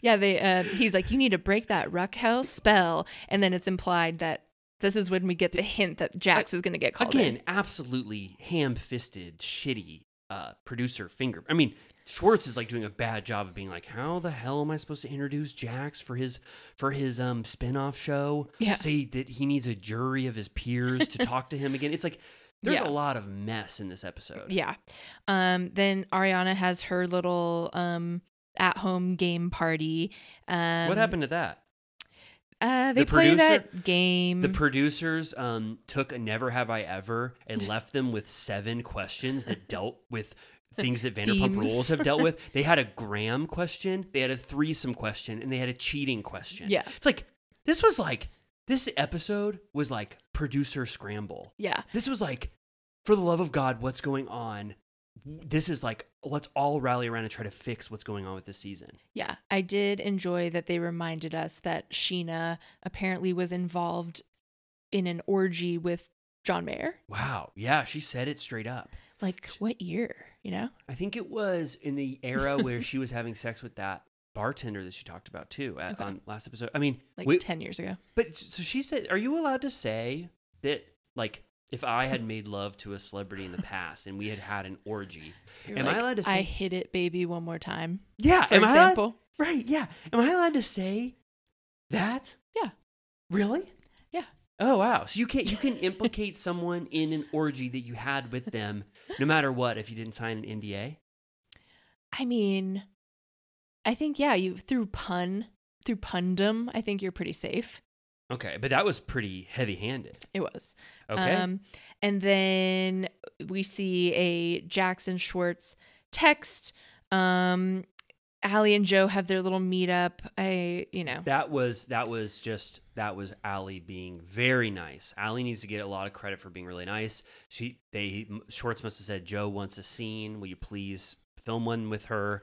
Yeah, they. Uh, he's like, you need to break that Ruckhouse spell, and then it's implied that this is when we get the hint that Jax is going to get called Again, in. absolutely ham-fisted, shitty uh, producer finger. I mean, Schwartz is like doing a bad job of being like, how the hell am I supposed to introduce Jax for his for his um spin-off show? Yeah. Say that he needs a jury of his peers to talk to him again. It's like there's Yeah. a lot of mess in this episode. Yeah. Um, then Ariana has her little um at-home game party. Um, what happened to that? Uh, they The play producer- that game. The producers um, took a Never Have I Ever and left them with seven questions that dealt with things that Vanderpump. Rules have dealt with. They had a Graham question, they had a threesome question, and they had a cheating question. Yeah. It's like, this was like, this episode was like producer scramble. yeah. This was like, for the love of God, what's going on? This is like, let's all rally around and try to fix what's going on with this season. Yeah, I did enjoy that they reminded us that Scheana apparently was involved in an orgy with John Mayer. Wow. Yeah, she said it straight up. Like, what year? You know? I think it was in the era where she was having sex with that bartender that she talked about too at, Okay. on last episode. I mean, Like we- 10 years ago. but so she said, "Are you allowed to say that like if I had made love to a celebrity in the past and we had had an orgy, You're am I allowed to say, I hit it, baby, one more time. yeah, For am I allowed- example. right? Yeah, am I allowed to say that? Yeah. Really? Oh wow! So you can you can implicate someone in an orgy that you had with them, no matter what, if you didn't sign an NDA. I mean, I think, yeah, you through pun, through pundom, I think you're pretty safe. Okay, but that was pretty heavy-handed. It was. Okay. Um, and then we see a Jax and Schwartz text. Um, Ally and Jo have their little meetup. I, you know, That was that was just that was Ally being very nice. Ally needs to get a lot of credit for being really nice. She they Schwartz must have said, "Jo wants a scene. Will you please film one with her?"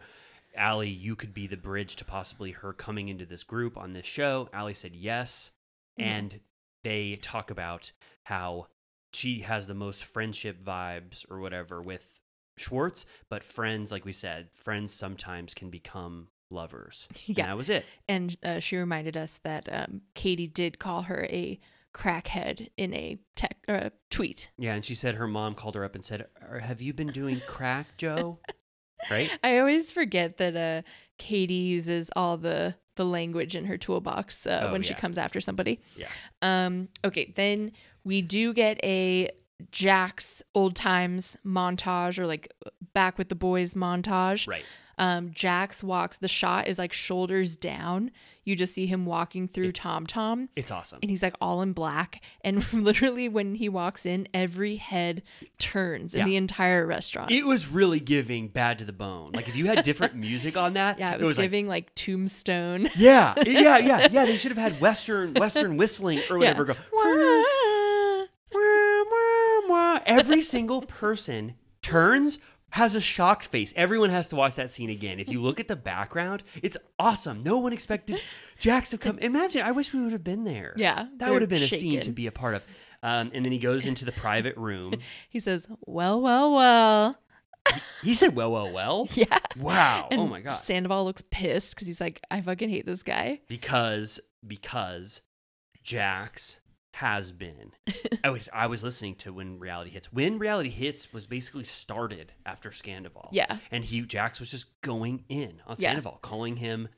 Ally, you could be the bridge to possibly her coming into this group on this show. Ally said yes, Mhm. and they talk about how she has the most friendship vibes or whatever with Schwartz, but friends, like we said, friends sometimes can become lovers. And Yeah. that was it. and uh, she reminded us that um, Katie did call her a crackhead in a tech uh, tweet. Yeah, and she said her mom called her up and said, "Have you been doing crack, Jo?" right? I always forget that uh, Katie uses all the the language in her toolbox uh, Oh, when she comes after somebody. Yeah. Um. Okay. Then we do get a Jax old times montage, or like back with the boys montage. Right. Um. Jax walks. The shot is like shoulders down. You just see him walking through It's- Tom Tom. It's awesome. And he's like all in black. And literally, when he walks in, every head turns in Yeah. the entire restaurant. It was really giving bad to the bone. Like if you had different music on that, yeah, it was, like, giving like, Tombstone. yeah, yeah, yeah, yeah. They should have had western western whistling or whatever. Go. Every single person turns has a shocked face. Everyone has to watch that scene again. If you look at the background, it's awesome. No one expected Jax to come. Imagine, I wish we would have been there. Yeah, That would have been a scene to be a part of. Um, and then he goes into the private room. He says, "Well, well, well." He said, "Well, well, well." Yeah. Wow. And oh my god. Sandoval looks pissed because he's like, "I fucking hate this guy." Because because Jax has been. I was I was listening to when reality hits. When reality hits was basically started after Scandoval. Yeah. And he Jax was just going in on Yeah. Calling him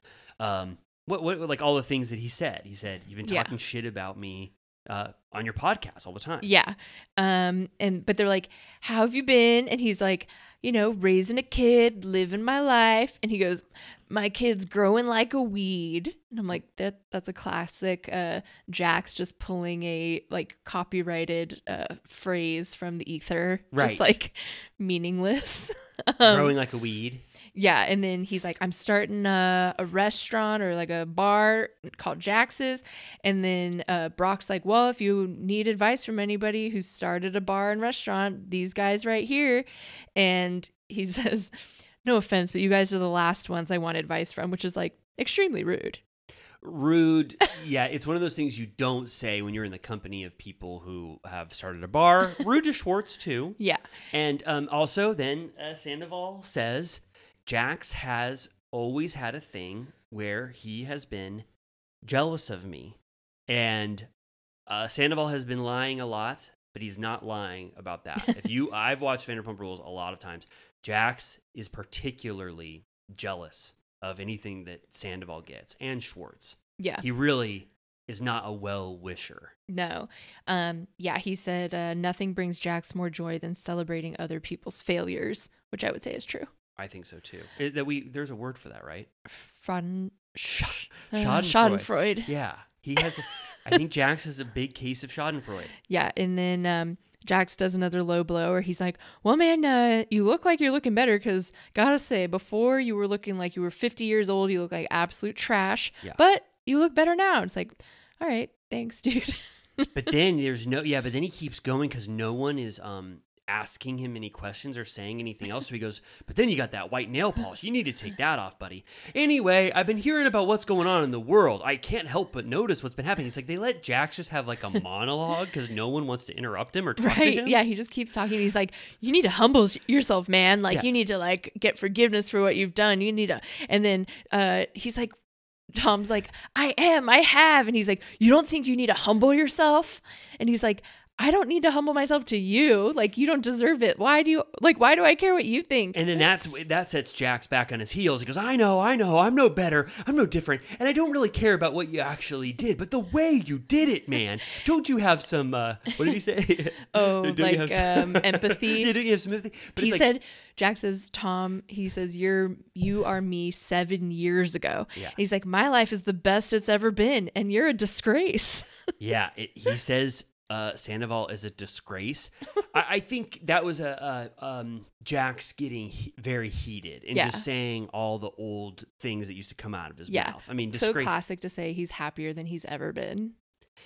um what what like all the things that he said. He said, You've been Yeah. talking shit about me uh, on your podcast all the time. Yeah. Um and but they're like, "How have you been?" And he's like, "You know, raising a kid, living my life." And he goes, "My kid's growing like a weed." And I'm like, "That that's a classic uh Jax just pulling a like copyrighted uh phrase from the ether, Right. just like meaningless." um, Growing like a weed. Yeah, and then he's like, I'm starting a, a restaurant or like a bar called Jax's. And then uh, Brock's like, Well, if you need advice from anybody who started a bar and restaurant, these guys right here. And he says, No offense, but you guys are the last ones I want advice from, which is like extremely rude. Rude. yeah, it's one of those things you don't say when you're in the company of people who have started a bar. Rude to Schwartz, too. Yeah. And um, also, then uh, Sandoval says Jax has always had a thing where he has been jealous of me. And uh, Sandoval has been lying a lot, but he's not lying about that. if you, I've watched Vanderpump Rules a lot of times. Jax is particularly jealous of anything that Sandoval gets and Schwartz. Yeah. He really is not a well wisher. No. Um, yeah, he said uh, nothing brings Jax more joy than celebrating other people's failures, which I would say is true. I think so too. It- that we there's a word for that, right? Frauden, Sch- uh, Schadenfreude. Schadenfreude. Yeah, he has. I think Jax has a big case of Schadenfreude. Yeah, and then um, Jax does another low blow where he's like, "Well, man, uh, you look like you're looking better because gotta say, before you were looking like you were 50 years old. You look like absolute trash, Yeah. but you look better now." It's like, all right, thanks, dude. But then there's no yeah. But then he keeps going because no one is um asking him any questions or saying anything else. So he goes, "But then you got that white nail polish. You need to take that off, buddy." Anyway, I've been hearing about what's going on in the world. I can't help but notice what's been happening. It's like they let Jax just have like a monologue because no one wants to interrupt him or talk to right? him. Yeah, he just keeps talking. He's like, "You need to humble yourself, man. Like, Yeah. you need to like get forgiveness for what you've done. You need to." And then uh, he's like. Tom's like, I am, I have. And he's like, You don't think you need to humble yourself? And he's like, I don't need to humble myself to you. Like, you don't deserve it. Why do you, like, why do I care what you think? And then that's that sets Jax back on his heels. He goes, "I know, I know, I'm no better, I'm no different, and I don't really care about what you actually did, but the way you did it, man. Don't you have some? Uh, what did he say? Oh, Don't like, have um, empathy? yeah, don't you have some empathy? But he like, said, Jax says, Tom, he says, You're, you are me seven years ago. Yeah. And he's like, My life is the best it's ever been, and you're a disgrace. yeah, it, he says uh, Sandoval is a disgrace. I, I think that was a, a um, Jax getting he- very heated and Yeah. just saying all the old things that used to come out of his Yeah. mouth. I mean, so classic to say he's happier than he's ever been.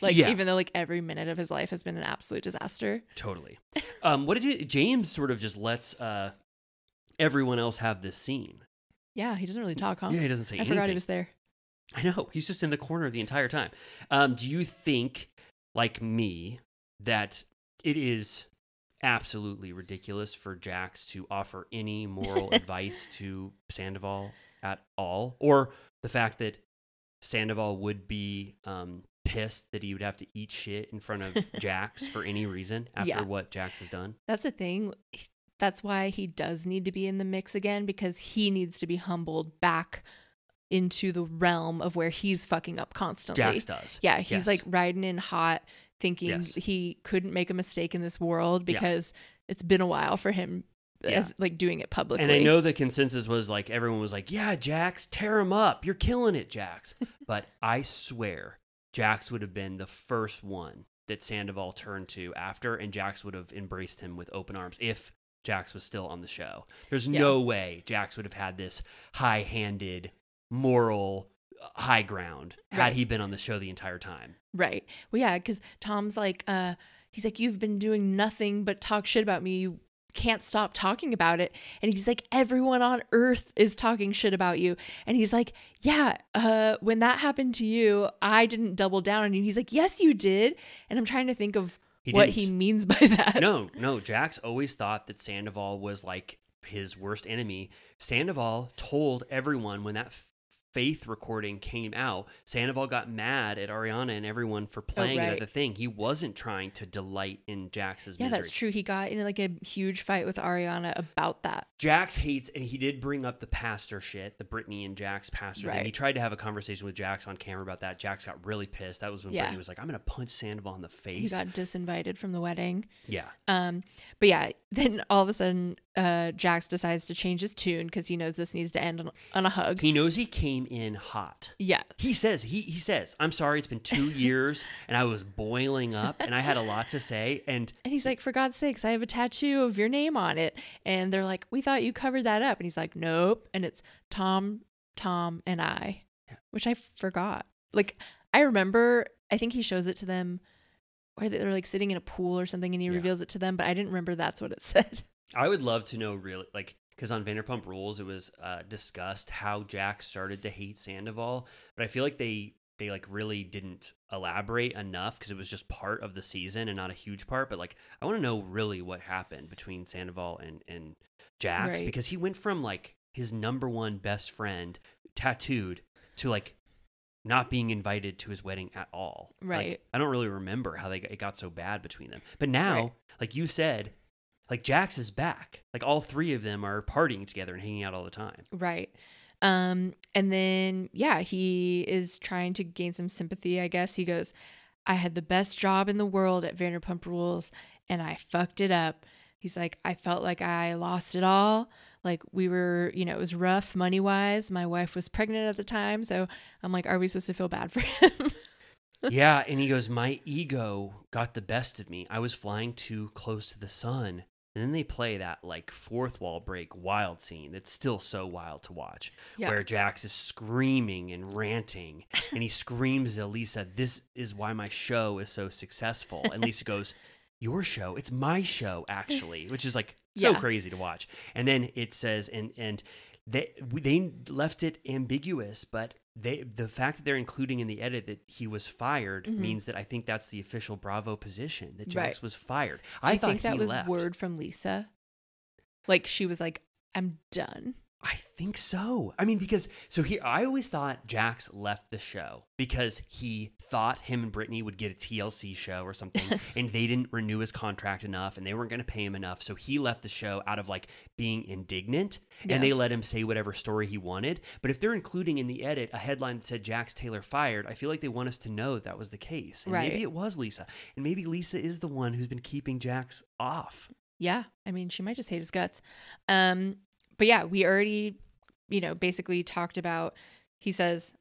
Like, Yeah. even though like every minute of his life has been an absolute disaster. Totally. Um, what did you, James sort of just lets uh, everyone else have this scene? Yeah, he doesn't really talk, huh? Yeah, he doesn't say I anything. forgot he was there. I know he's just in the corner the entire time. Um, do you think, like me, that it is absolutely ridiculous for Jax to offer any moral advice to Sandoval at all, or the fact that Sandoval would be um, pissed that he would have to eat shit in front of Jax for any reason after Yeah. what Jax has done? That's the thing. That's why he does need to be in the mix again because he needs to be humbled back into the realm of where he's fucking up constantly. Jax does. Yeah, he's Yes. like riding in hot, thinking Yes. he couldn't make a mistake in this world Yeah. because it's been a while for him uh, Yeah. as like doing it publicly. And I know the consensus was like everyone was like, "Yeah, Jax, tear him up. You're killing it, Jax." but I swear, Jax would have been the first one that Sandoval turned to after, and Jax would have embraced him with open arms if Jax was still on the show. There's Yeah. no way Jax would have had this high-handed, moral uh, high ground had he been on the show the entire time. Right. Well, yeah, because Tom's like, uh, he's like, you've been doing nothing but talk shit about me. You can't stop talking about it. And he's like, everyone on earth is talking shit about you. And he's like, yeah, uh, when that happened to you, I didn't double down on you. He's like, yes, you did. And I'm trying to think of He what didn't. he means by that. no, no. Jax always thought that Sandoval was like his worst enemy. Sandoval told everyone when that Faith recording came out, Sandoval got mad at Ariana and everyone for playing it Oh, right. the thing. He wasn't trying to delight in Jax's Yeah, misery. that's true. He got in like a huge fight with Ariana about that. Jax hates, and he did bring up the pastor shit, the Brittany and Jax pastor thing. He tried to have a conversation with Jax on camera about that. Jax got really pissed. That was when Yeah. Brittany was like, "I'm gonna punch Sandoval in the face." He got disinvited from the wedding. yeah, Um, but yeah, then all of a sudden, uh, Jax decides to change his tune because he knows this needs to end on, on a hug. he knows he came in hot. yeah, He says he he says, "I'm sorry, it's been two years, and I was boiling up, and I had a lot to say, and and he's like, "For God's sakes, I have a tattoo of your name on it." And they're like, "We thought you covered that up," and he's like, "Nope." And it's Tom, Tom, and I, Yeah. which I forgot. Like, I remember. I think he shows it to them, where they're like sitting in a pool or something, and he Yeah. reveals it to them. But I didn't remember that's what it said. I would love to know really like because on Vanderpump Rules it was uh, discussed how Jax started to hate Sandoval, but I feel like they they like really didn't elaborate enough because it was just part of the season and not a huge part. But like I want to know really what happened between Sandoval and and Jax Right. because he went from like his number one best friend tattooed to like not being invited to his wedding at all. Right. Like, I don't really remember how they got, it got so bad between them. But now, Right. like you said, like Jax is back. Like all three of them are partying together and hanging out all the time. Right. Um, and then yeah, he is trying to gain some sympathy, I guess. He goes, I had the best job in the world at Vanderpump Rules and I fucked it up. He's like, I felt like I lost it all. Like we were, you know, it was rough money wise. My wife was pregnant at the time. So I'm like, are we supposed to feel bad for him? yeah, and he goes, "My ego got the best of me. I was flying too close to the sun." And then they play that like fourth wall break wild scene that's still so wild to watch, Yeah. where Jax is screaming and ranting, and he screams at Lisa, "This is why my show is so successful." And Lisa goes, "Your show? It's my show, actually," which is like so Yeah. crazy to watch. And then it says, and and they they left it ambiguous, but they the fact that they're including in the edit that he was fired Mhm. means that I think that's the official Bravo position that Jax Right. was fired. Do I think that was left. word from Lisa? Like she was like, I'm done. I think so. I mean, because so here, I always thought Jax left the show because he thought him and Brittany would get a TLC show or something, and they didn't renew his contract enough, and they weren't going to pay him enough, so he left the show out of like being indignant, Yeah. and they let him say whatever story he wanted. But if they're including in the edit a headline that said Jax Taylor fired, I feel like they want us to know that, that was the case, and Right. maybe it was Lisa, and maybe Lisa is the one who's been keeping Jax off. Yeah, I mean, she might just hate his guts. Um, but yeah, we already, you know, basically talked about. He says,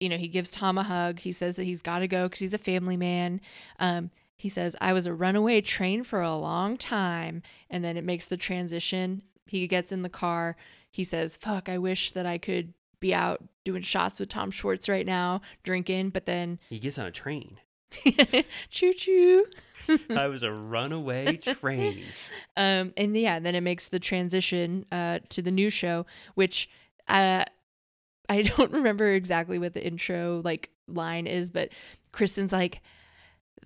you know, he gives Tom a hug. He says that he's got to go because he's a family man. Um, he says, "I was a runaway train for a long time," and then it makes the transition. He gets in the car. He says, "Fuck, I wish that I could." Be out doing shots with Tom Schwartz right now, drinking, but then He gets on a train. choo choo. I was a runaway train. Um, and yeah, then it makes the transition uh, to the new show, which uh, I don't remember exactly what the intro like line is, but Kristen's like,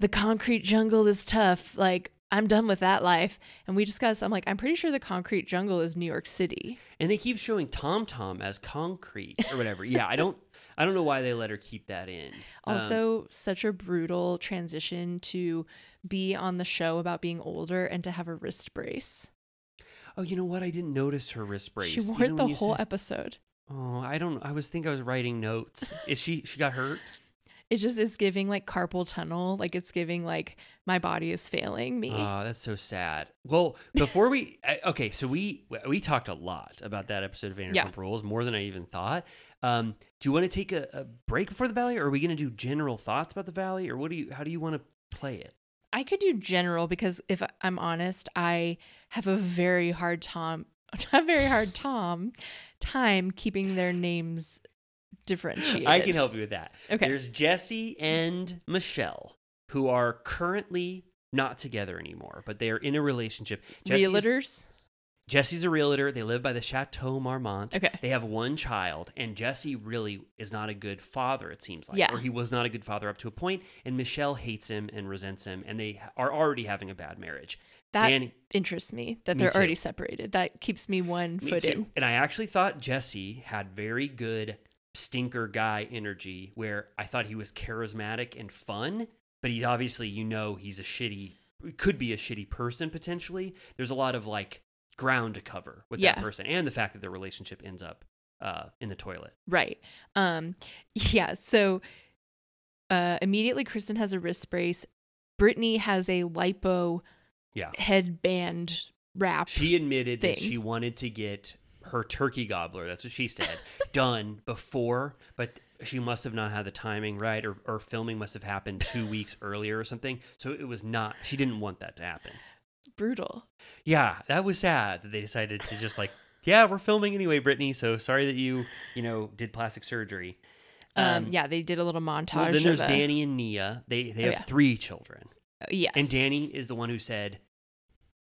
"The concrete jungle is tough. Like, I'm done with that life." And we discuss. I'm like, I'm pretty sure the concrete jungle is New York City. And they keep showing Tom Tom as concrete or whatever. yeah, I don't I don't know why they let her keep that in. Um, Also, such a brutal transition to be on the show about being older and to have a wrist brace. oh, you know what? I didn't notice her wrist brace. She You wore know it the whole said- episode. Oh, I don't. I was think I was writing notes. Is she? She got hurt? It just is giving like carpal tunnel. Like it's giving like my body is failing me. Oh, that's so sad. Well, before we I- okay, so we we talked a lot about that episode of Vanderpump Yeah. Rules, more than I even thought. Um, do you want to take a, a break before the Valley, or are we going to do general thoughts about the Valley, or what do you? How do you want to play it? I could do general because if I'm honest, I have a very hard time, a very hard Tom time keeping their names differentiated. I can help you with that. Okay. There's Jesse and Michelle, who are currently not together anymore, but they are in a relationship. Jesse's- Realtors. Jesse's a realtor. They live by the Chateau Marmont. Okay. They have one child, and Jesse really is not a good father, it seems like. Yeah. Or he was not a good father up to a point, and Michelle hates him and resents him, and they are already having a bad marriage. That Danny, interests me that Me they're too. already separated. That keeps me one me foot too. in. And I actually thought Jesse had very good stinker guy energy where I thought he was charismatic and fun, but he's obviously you know he's a shitty could be a shitty person potentially. There's a lot of like ground to cover with Yeah. that person and the fact that their relationship ends up uh, in the toilet. Right. Um yeah, so uh immediately Kristen has a wrist brace. Brittany has a lipo Yeah. headband wrap. She admitted that she wanted to get her turkey gobbler, that's what she said, done before, but she must have not had the timing right or, or filming must have happened two weeks earlier or something. So it was not, she didn't want that to happen. Brutal. Yeah, that was sad that they decided to just like, yeah, we're filming anyway, Brittany. So sorry that you, you know, did plastic surgery. Um, yeah, they did a little montage. Well, then there's a, Danny and Nia. They they Oh, have yeah. three children, Yes. and Danny is the one who said,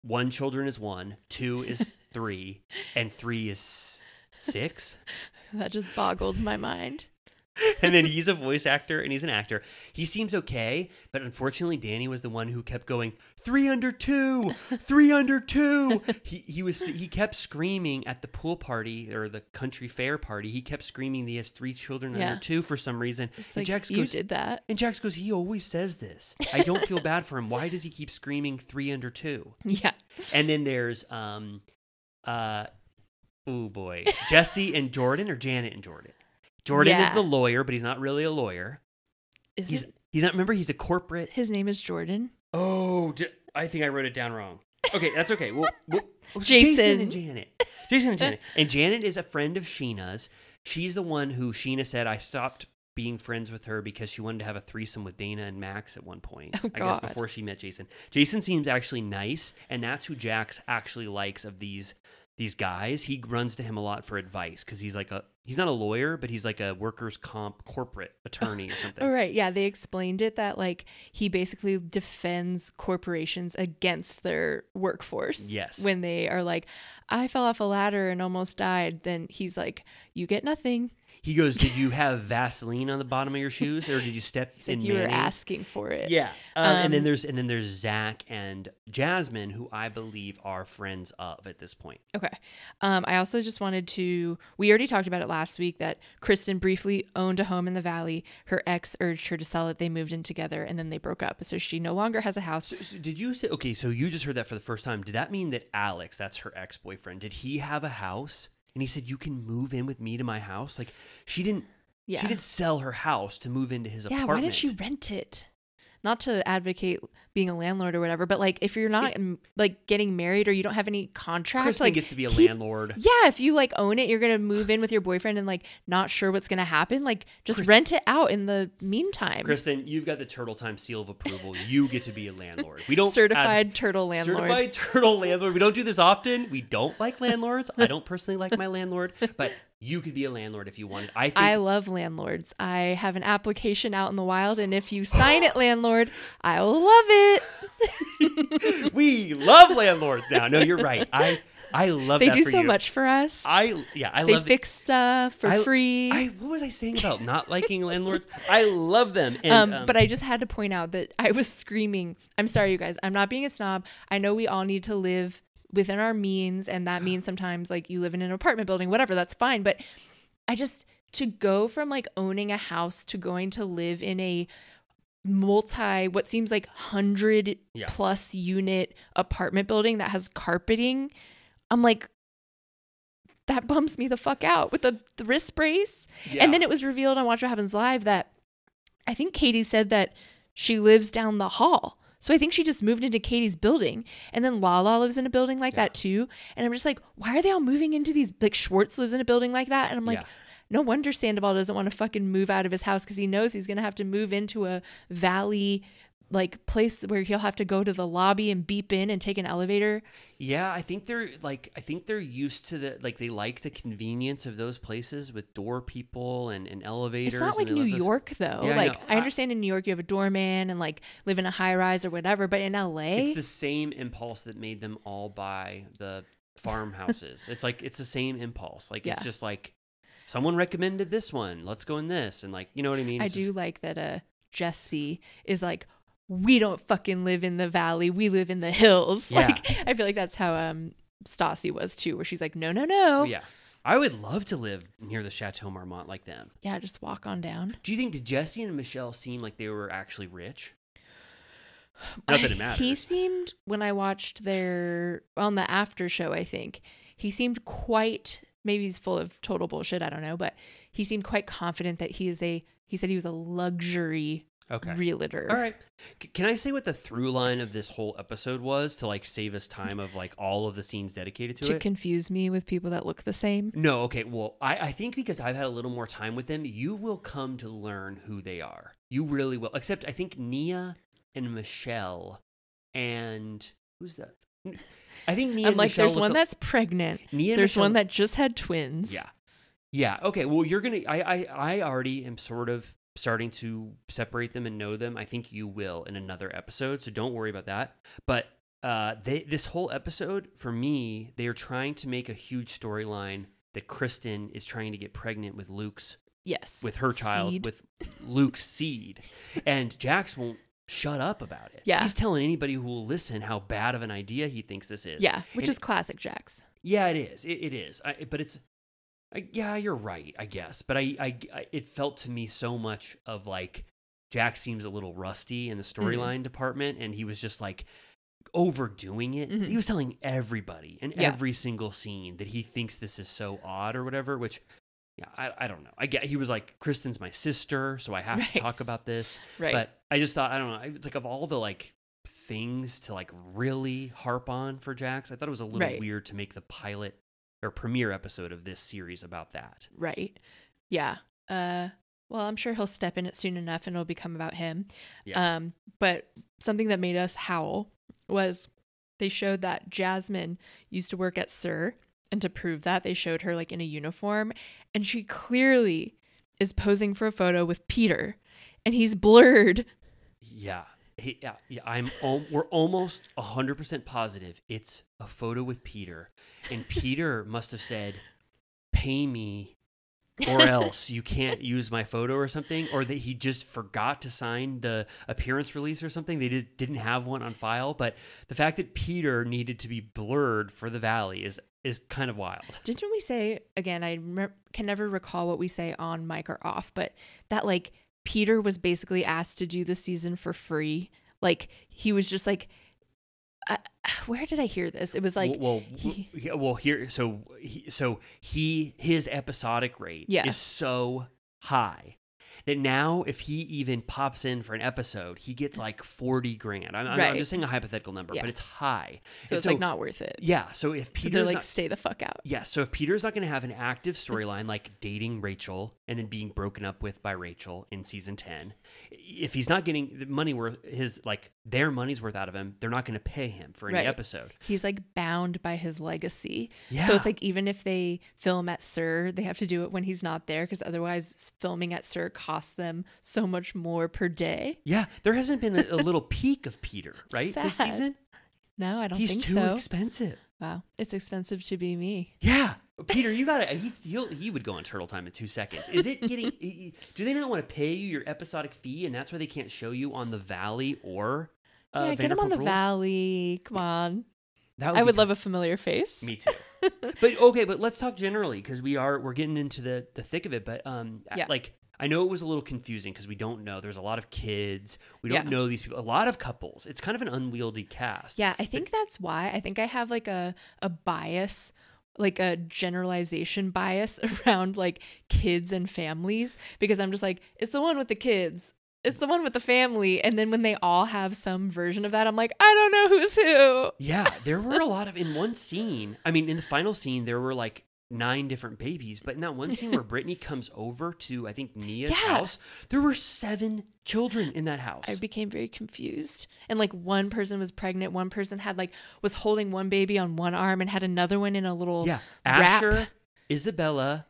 one children is one, two is three, and three is six. that just boggled my mind. and then he's a voice actor and he's an actor. He seems okay, but unfortunately, Danny was the one who kept going three under two, three under two. He he was he kept screaming at the pool party or the country fair party. He kept screaming that he has three children Yeah. under two for some reason. It's and like Jax you goes, did that. and Jax goes, he always says this. I don't feel bad for him. Why does he keep screaming three under two? Yeah. And then there's um uh oh boy. Jesse and Jordan or Janet and Jordan. Jordan is the lawyer, but he's not really a lawyer. Is He's it he's not remember he's a corporate his name is Jordan? Oh, I think I wrote it down wrong. Okay, that's okay. Well, well oh, Jason. Jason and Janet. Jason and Janet. And Janet is a friend of Scheana's. She's the one who Sheena said I stopped being friends with her because she wanted to have a threesome with Dana and Max at one point. Oh, I guess before she met Jason. Jason seems actually nice, and that's who Jax actually likes of these these guys. He runs to him a lot for advice because he's like a he's not a lawyer, but he's like a workers' comp corporate attorney or something. Oh, right. Yeah, they explained it that like he basically defends corporations against their workforce. Yes. When they are like, I fell off a ladder and almost died, then he's like, you get nothing. He goes, "Did you have Vaseline on the bottom of your shoes, or did you step It's in like you were asking for it. Yeah, um, and then Um, there's and then there's Zach and Jasmine, who I believe are friends of at this point. Okay. Um, I also just wanted to. We already talked about it last week that Kristen briefly owned a home in the valley. Her ex urged her to sell it. They moved in together and then they broke up. So she no longer has a house. So, so did you say okay? So you just heard that for the first time. Did that mean that Alex, that's her ex boyfriend, did he have a house? And he said, "You can move in with me to my house." Like she didn't. Yeah. She did sell her house to move into his yeah. apartment. Why did she rent it? Not to advocate being a landlord or whatever, but like if you're not like getting married or you don't have any contract, Kristen like gets to be a keep- landlord. Yeah, if you like own it, you're gonna move in with your boyfriend and like not sure what's gonna happen. Like just rent it out in the meantime. Kristen, you've got the Turtle Time seal of approval. You get to be a landlord. We don't Certified turtle landlord. Certified turtle landlord. We don't do this often. We don't like landlords. I don't personally like my landlord, but you could be a landlord if you wanted. I think I love landlords. I have an application out in the wild, and if you sign it, landlord, I will love it. we love landlords now. No, you're right. I I love They do so you. much for us. I yeah, I they love fix stuff for I- free. I what was I saying about not liking landlords? I love them. And, um, but I just had to point out that I was screaming. I'm sorry, you guys. I'm not being a snob. I know we all need to live within our means, and that means sometimes like you live in an apartment building, whatever. That's fine. But I just to go from like owning a house to going to live in a multi what seems like 100 Yeah. plus unit apartment building that has carpeting i'm like that bums me the fuck out with the, the wrist brace yeah. and then it was revealed on Watch What Happens Live that I think Katie said that she lives down the hall. So I think she just moved into Katie's building. And then Lala lives in a building like Yeah. that too. And I'm just like, why are they all moving into these? Like Schwartz lives in a building like that. And I'm like, Yeah. no wonder Sandoval doesn't want to fucking move out of his house because he knows he's going to have to move into a valley like place where he'll have to go to the lobby and beep in and take an elevator. Yeah, I think they're like I think they're used to the like they like the convenience of those places with door people and, and elevators. It's not like New York though. Yeah, like. I, I- understand in New York you have a doorman and like live in a high rise or whatever, but in LA, It's the same impulse that made them all buy the farmhouses. it's like it's the same impulse. Like Yeah. it's just like someone recommended this one. Let's go in this and like you know what I mean? I It's do just- like that uh Jesse is like we don't fucking live in the valley. We live in the hills. Yeah. Like I feel like that's how um Stassi was too, where she's like, no, no, no. Oh, yeah. I would love to live near the Chateau Marmont like them. Yeah, just walk on down. Do you think did Jesse and Michelle seem like they were actually rich? Not that it matters. He seemed when I watched their on the after show, I think, he seemed quite maybe he's full of total bullshit, I don't know, but he seemed quite confident that he is a he said he was a luxury okay. realtor. All right. C- can I say what the through line of this whole episode was to like save us time of like all of the scenes dedicated to, To it? To confuse me with people that look the same. no, okay. Well, I, I think because I've had a little more time with them, you will come to learn who they are. You really will. Except I think Nia and Michelle and who's that? I think Nia I'm like, Michelle there's one that's pregnant. Nia and There's one that just had twins. Yeah. Yeah. Okay. Well, you're gonna. I. I. I already am sort of starting to separate them and know them. I think you will in another episode, so don't worry about that. But uh, they this whole episode for me, they are trying to make a huge storyline that Kristen is trying to get pregnant with Luke's Yes. with her child Seed. with Luke's seed, and Jax won't shut up about it. Yeah. He's telling anybody who will listen how bad of an idea he thinks this is. Yeah, which And- is classic Jax. yeah, it is. It, it is. I, but it's. I, yeah, you're right. I guess, but I, I, I, it felt to me so much of like Jax seems a little rusty in the storyline department, and he was just like overdoing it. Mhm. He was telling everybody in Yeah. every single scene that he thinks this is so odd or whatever. Which, yeah, I, I don't know. I get he was like Kristen's my sister, so I have Right. to talk about this. Right. But I just thought I don't know. It's like of all the like things to like really harp on for Jax, I thought it was a little Right. weird to make the pilot or premiere episode of this series about that. Right. Yeah. Uh well, I'm sure he'll step in it soon enough and it'll become about him. Yeah. Um but something that made us howl was they showed that Jasmine used to work at SUR and to prove that they showed her like in a uniform and she clearly is posing for a photo with Peter and he's blurred. Yeah. He, yeah, yeah, I'm. We're almost hundred percent positive it's a photo with Peter, and Peter must have said, "Pay me, or else you can't use my photo or something," or that he just forgot to sign the appearance release or something. They just didn't have one on file. But the fact that Peter needed to be blurred for the Valley is is kind of wild. Didn't we say again? I rem- can never recall what we say on mic or off, but that like Peter was basically asked to do the season for free. Like he was just like, uh, where did I hear this? It was like, well, well, he- yeah, well here so he, so he his episodic rate Yeah. is so high that now if he even pops in for an episode he gets like 40 grand i'm, I'm- I'm just saying a hypothetical number Yeah. but it's high so And it's like not worth it. yeah so if so peter's they're like, not, stay the fuck out. yeah so if peter's not going to have an active storyline like dating rachel and then being broken up with by rachel in season 10 if he's not getting the money worth his like their money's worth out of him they're not going to pay him for any Right. episode He's like bound by his legacy. yeah So it's like even if they film at SUR, they have to do it when he's not there because otherwise filming at SUR costs them so much more per day. Yeah, there hasn't been a, a little peak of Peter, right? This season, No, I don't think so. he's too expensive. wow, it's expensive to be me. Yeah, Peter, you gotta. He he'll, he would go on turtle time in two seconds. Is it getting? do they not want to pay you your episodic fee, and that's why they can't show you on the Valley or? Uh, yeah, get him on the Rules? Valley. Come on. That I would love a familiar face. Me too. but okay, but let's talk generally because we are we're getting into the the thick of it. But um, Yeah. like I know it was a little confusing because we don't know. There's a lot of kids. We don't Yeah. know these people. A lot of couples. It's kind of an unwieldy cast. Yeah, I think that's why. I think I have like a a bias, like a generalization bias around like kids and families because I'm just like it's the one with the kids. It's the one with the family and then when they all have some version of that I'm like I don't know who's who. Yeah, there were a lot of in one scene. I mean, in the final scene, there were like nine different babies, but in that one scene where Brittany comes over to I think Nia's Yeah. house, there were seven children in that house. I became very confused. And like one person was pregnant, one person had like was holding one baby on one arm and had another one in a little yeah, wrap. Isabella,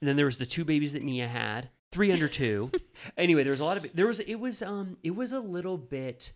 and then there was the two babies that Nia had, three under two. anyway, there was a lot of there was it was um it was a little bit.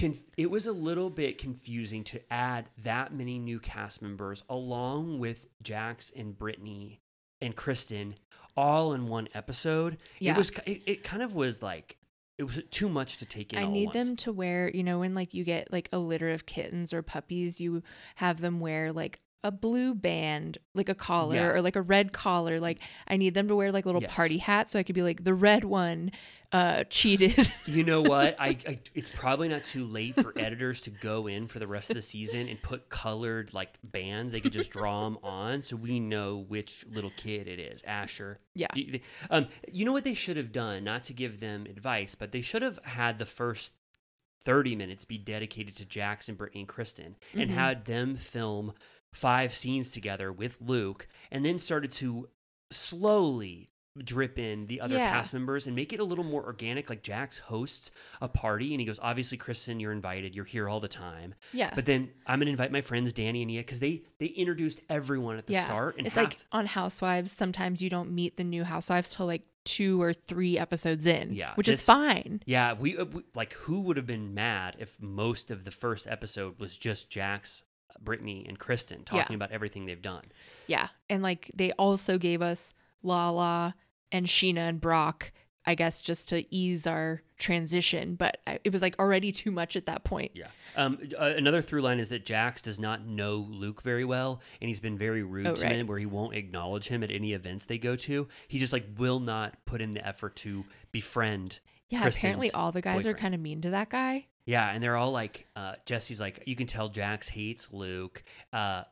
Conf- it was a little bit confusing to add that many new cast members along with Jax and Brittany and Kristen all in one episode. Yeah. It was it, it kind of was like it was too much to take in. I all need once. them to wear, you know, when like you get like a litter of kittens or puppies, you have them wear like a blue band, like a collar Yeah. or like a red collar. Like I need them to wear like little Yes. party hats so I could be like the red one uh cheated. You know what? I, I it's probably not too late for editors to go in for the rest of the season and put colored like bands. They could just draw them on, so we know which little kid it is. Asher. Yeah. You, um, you know what they should have done? Not to give them advice, but they should have had the first thirty minutes be dedicated to Jax and, Brittany, and Kristen, and Mhm. had them film five scenes together with Luke, and then started to slowly drip in the other Yeah. cast members and make it a little more organic. Like Jax hosts a party and he goes, obviously, Kristen, you're invited. You're here all the time. yeah. But then I'm gonna invite my friends Danny and Nia because they they introduced everyone at the yeah. start. And it's half, like on Housewives, sometimes you don't meet the new housewives till like two or three episodes in. Yeah, Which this- is fine. yeah, we, uh, we like who would have been mad if most of the first episode was just Jax, Brittany, and Kristen talking about everything they've done. Yeah. And like they also gave us Lala and Scheana and Brock, I guess, just to ease our transition. But I- it was like already too much at that point. Yeah. Um, uh, another through line is that Jax does not know Luke very well, and he's been very rude Oh, to right. him, where he won't acknowledge him at any events they go to. He just like will not put in the effort to befriend. Yeah. Kristen's apparently all the guys are kind of mean to that guy. Yeah, and they're all like, uh, Jesse's like, you can tell Jax hates Luke. Uh,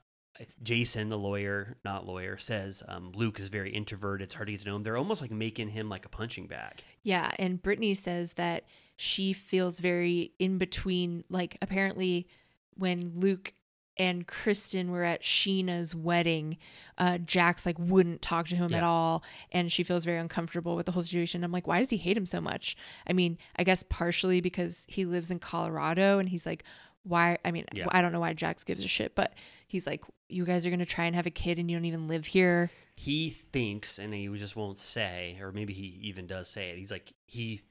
Jason, the lawyer, not lawyer, says um, Luke is very introverted. It's hard to get to know him. They're almost like making him like a punching bag. Yeah, and Brittany says that she feels very in between. Like, apparently, when Luke and Kristen were at Scheana's wedding, uh, Jax like wouldn't talk to him at all, and she feels very uncomfortable with the whole situation. I'm like, why does he hate him so much? I mean, I guess partially because he lives in Colorado, and he's like, why? I mean, Yeah. I don't know why Jax gives a shit, but he's like, you guys are gonna try and have a kid, and you don't even live here. he thinks, and he just won't say, or maybe he even does say it. He's like he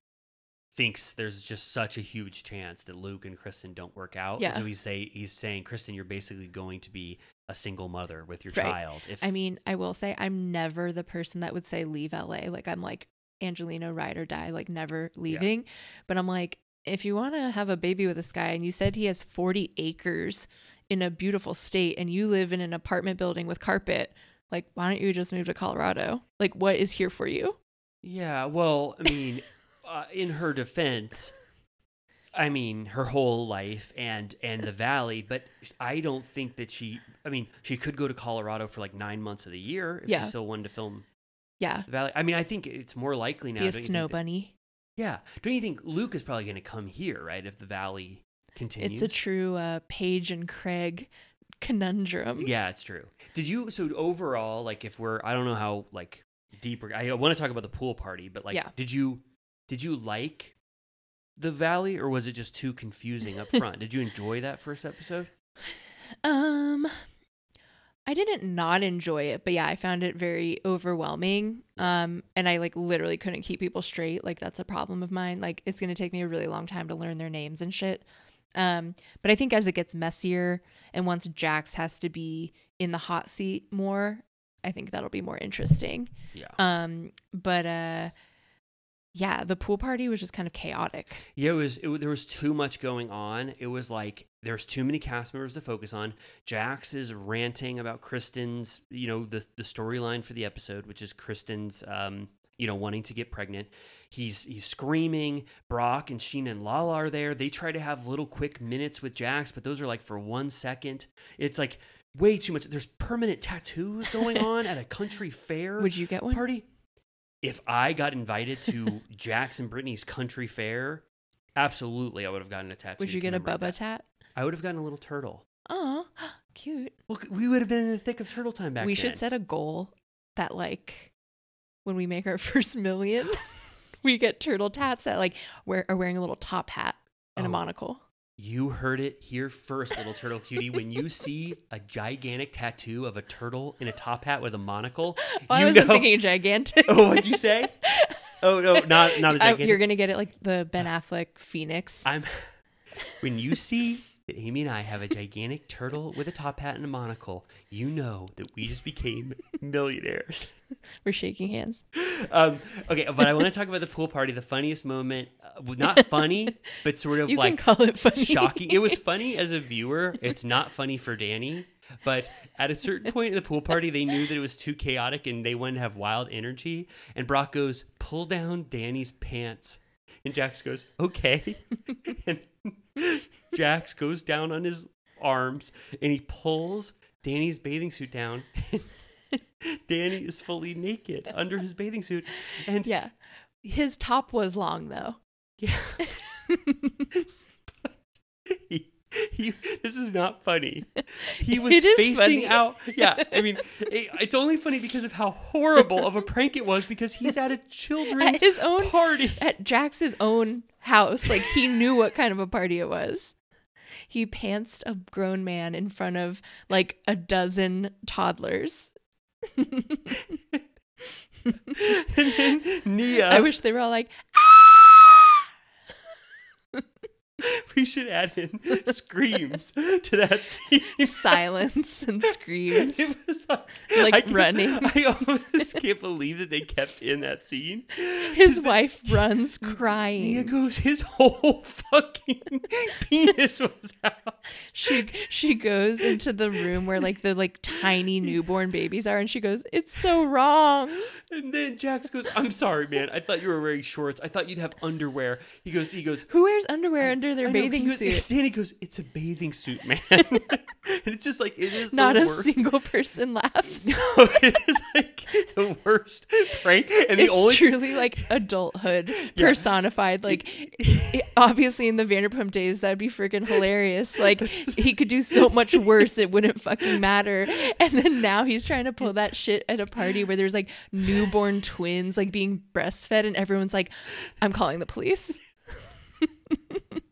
thinks there's just such a huge chance that Luke and Kristen don't work out. Yeah. So he's say he's saying, Kristen, you're basically going to be a single mother with your Right. child. If I mean, I will say I'm never the person that would say leave LA. Like I'm like Angeleno ride or die, like never leaving. But I'm like, if you want to have a baby with this guy and you said he has 40 acres in a beautiful state and you live in an apartment building with carpet, like why don't you just move to Colorado? Like what is here for you? yeah, well, I mean, uh, in her defense. I mean, her whole life and and the valley, but I don't think that she. I mean, she could go to Colorado for like nine months of the year if Yeah. she still wanted to film Yeah. the valley. I mean, I think it's more likely now. Be a snow think, that- bunny. Yeah. Don't you think Luke is probably going to come here, right? If the valley continues. It's a true uh, Paige and Craig conundrum. Yeah, it's true. Did you so overall like if we're I don't know how like deeper I want to talk about the pool party, but like Yeah. did you did you like the valley or was it just too confusing up front? did you enjoy that first episode? Um I didn't not enjoy it, but yeah, I found it very overwhelming. Um and I like literally couldn't keep people straight. Like that's a problem of mine. Like it's going to take me a really long time to learn their names and shit. Um but I think as it gets messier and once Jax has to be in the hot seat more, I think that'll be more interesting. Yeah. Um but uh yeah, the pool party was just kind of chaotic. Yeah, it was. It, there was too much going on. It was like there's too many cast members to focus on. Jax is ranting about Kristen's, you know, the the storyline for the episode, which is Kristen's, um, you know, wanting to get pregnant. He's he's screaming. Brock and Scheana and Lala are there. They try to have little quick minutes with Jax, but those are like for one second. It's like way too much. There's permanent tattoos going on at a country fair Would you get one? party. If I got invited to Jax and Brittany's country fair, absolutely I would have gotten a tattoo. Would you get a Bubba that. tat? I would have gotten a little turtle. Oh, cute. Look, we would have been in the thick of turtle time back then. we then. should set a goal that like when we make our first million we get turtle tats that like wear are wearing a little top hat and a Oh. monocle You heard it here first, little turtle cutie. When you see a gigantic tattoo of a turtle in a top hat with a monocle, well, you i wasn't know. thinking gigantic Oh, what'd you say? Oh no, not not a I- gigantic. you're gonna get it like the ben affleck phoenix I'm when you see that Amy and I have a gigantic turtle with a top hat and a monocle, you know that we just became millionaires. we're shaking hands Um, okay, but I want to talk about the pool party. The funniest moment. Uh, not funny, but sort of you like call it funny shocking. It was funny as a viewer. It's not funny for Danny. But at a certain point in the pool party, they knew that it was too chaotic and they wanted to have wild energy. And Brock goes, pull down Danny's pants. And Jax goes, okay. and Jax goes down on his arms and he pulls Danny's bathing suit down. Danny is fully naked under his bathing suit. And Yeah. His top was long though. yeah. he, this is not funny. He was facing funny. out. Yeah, I mean, it, it's only funny because of how horrible of a prank it was. Because he's at a children's At his own party. at Jax's own house. Like he knew what kind of a party it was. He pantsed a grown man in front of like a dozen toddlers. and then Nia, I wish they were all like, ah! we should add in screams to that scene. silence and screams. It like, I running. I almost can't believe that they kept in that scene. His wife runs Nia crying. goes, his whole fucking penis was out. She she goes into the room where like the like tiny newborn babies are and she goes, It's so wrong. And then Jax goes, I'm sorry, man. I thought you were wearing shorts. I thought you'd have underwear. He goes, he goes, Who wears underwear under their I know, bathing goes- suit? Danny goes, it's a bathing suit, man. and it's just like, it is Not the a worst. single person laughs. it is like the worst prank. And the it's only truly like adulthood personified. Like, it- obviously, in the Vanderpump days, that'd be freaking hilarious. Like, he could do so much worse; it wouldn't fucking matter. And then now he's trying to pull that shit at a party where there's like newborn twins like being breastfed, and everyone's like, "I'm calling the police."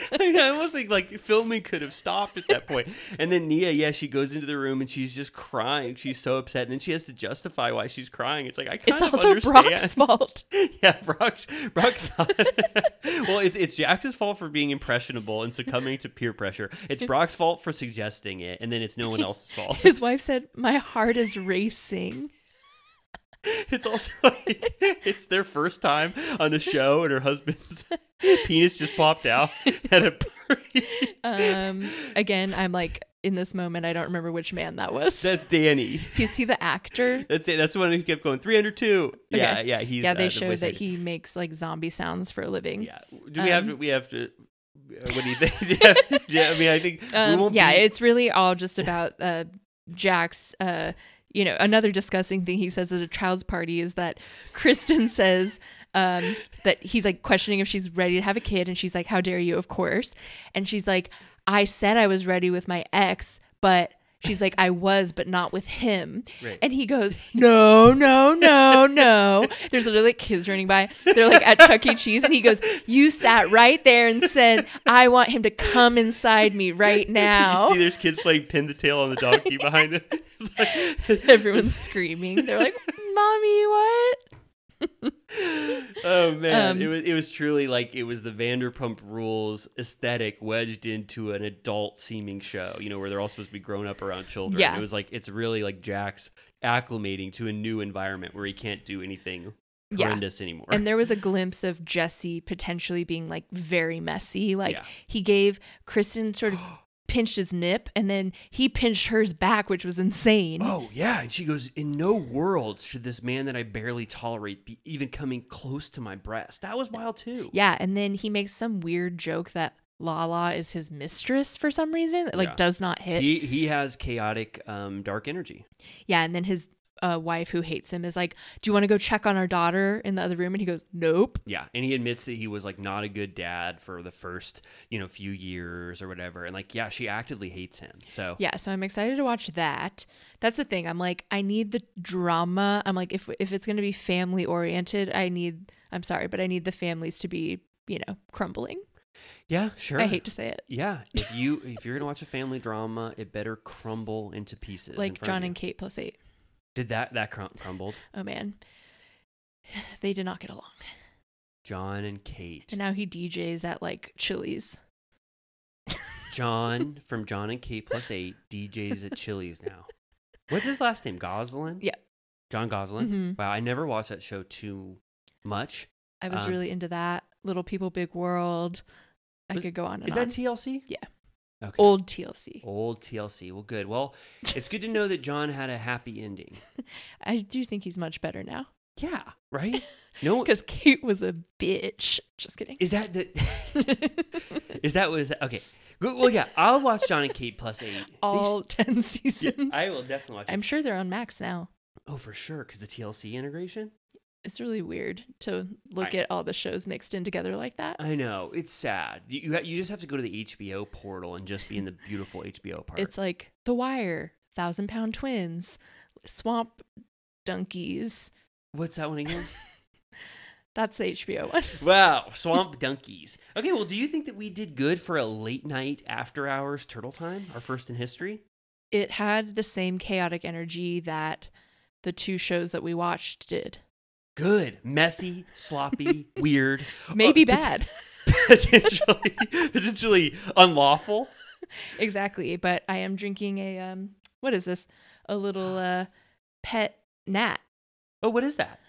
I mean, I almost think like filming could have stopped at that point. And then Nia, yeah, she goes into the room and she's just crying. She's so upset, and then she has to justify why she's crying. It's like I kind It's of also understand. Brock's fault. yeah, Brock. Brock thought. well, it's it's Jax's fault for being impressionable and succumbing to peer pressure. It's Brock's fault for suggesting it, and then it's no one else's fault. His wife said, "My heart is racing." It's also like it's their first time on the show, and her husband's penis just popped out at a party. Um, again, I'm like in this moment, I don't remember which man that was. That's Danny. Is he the actor? That's it. That's the one who kept going 302. Yeah, Okay. yeah. He's yeah, uh, they the show that actor. he makes like zombie sounds for a living. Yeah. Do we have to? Um, We have to. uh, What do you think? yeah, yeah. I mean, I think we Um, won't. yeah, be, it's really all just about uh, Jax. Uh, you know, another disgusting thing he says at a child's party is that Kristen says um, that he's like questioning if she's ready to have a kid, and she's like, "How dare you?" Of course, and she's like, "I said I was ready with my ex, but." She's like, I was, but not with him. Right. And he goes, No, no, no, no. There's literally like kids running by. They're like at Chuck E. Cheese. And he goes, You sat right there and said, I want him to come inside me right now. You see, there's kids playing pin the tail on the donkey behind him. Like- Everyone's screaming. They're like, Mommy, what? oh man, Um, it was it was truly like it was the Vanderpump Rules aesthetic wedged into an adult seeming show. You know, where they're all supposed to be grown up around children. Yeah. it was like it's really like Jax acclimating to a new environment where he can't do anything Yeah. horrendous anymore. And there was a glimpse of Jesse potentially being like very messy. Like Yeah. he gave Kristen sort of pinched his nip and then he pinched hers back, which was insane. Oh yeah, and she goes, "In no world should this man that I barely tolerate be even coming close to my breast." That was wild too. Yeah, and then he makes some weird joke that Lala is his mistress for some reason. It like Yeah. does not hit. He he has chaotic, um, dark energy. yeah, and then his uh, wife who hates him is like, "Do you want to go check on our daughter in the other room?" And he goes, "Nope." Yeah, and he admits that he was like not a good dad for the first you know few years or whatever, and like yeah, she actively hates him. So Yeah, so I'm excited to watch that. That's the thing. I'm like, I need the drama. I'm like, if if it's gonna be family oriented, I need. I'm sorry, but I need the families to be, you know, crumbling. yeah, sure. I hate to say it, Yeah, if you if you're gonna watch a family drama, it better crumble into pieces. like John and Kate plus eight. Did that that crum- crumbled. Oh man, they did not get along. John and Kate. And now he DJs at like Chili's. John from John and Kate plus eight DJs at Chili's now. What's his last name? Gosselin. Yeah. John Gosselin. Mhm. Wow, I never watched that show too much. I was Um, really into that. Little People, Big World. I Was- could go on and Is on. that TLC? Yeah. Okay. Old TLC. Old TLC. Well, good. Well, it's good to know that John had a happy ending. I do think he's much better now. Yeah, right? No Because Kate was a bitch. Just kidding. is that the is that was okay. Well, yeah, I'll watch John and Kate plus 8. They All 10 sh- yeah, seasons. I will definitely watch it. I'm sure they're on Max now. Oh, for sure cuz the TLC integration? It's really weird to look I- at all the shows mixed in together like that. I know. It's sad. You you, you just have to go to the HBO portal and just be in the beautiful HBO part. It's like The Wire, Thousand Pound Twins, Swamp Donkeys. What's that one again? That's the HBO one. wow, Swamp Donkeys. Okay, well, do you think that we did good for a late night after hours turtle time, our first in history? It had the same chaotic energy that the two shows that we watched did. Good. Messy, sloppy, weird. Maybe uh, bad. potentially potentially unlawful. exactly. But I am drinking a um what is this? A little uh pet nat. Oh, what is that?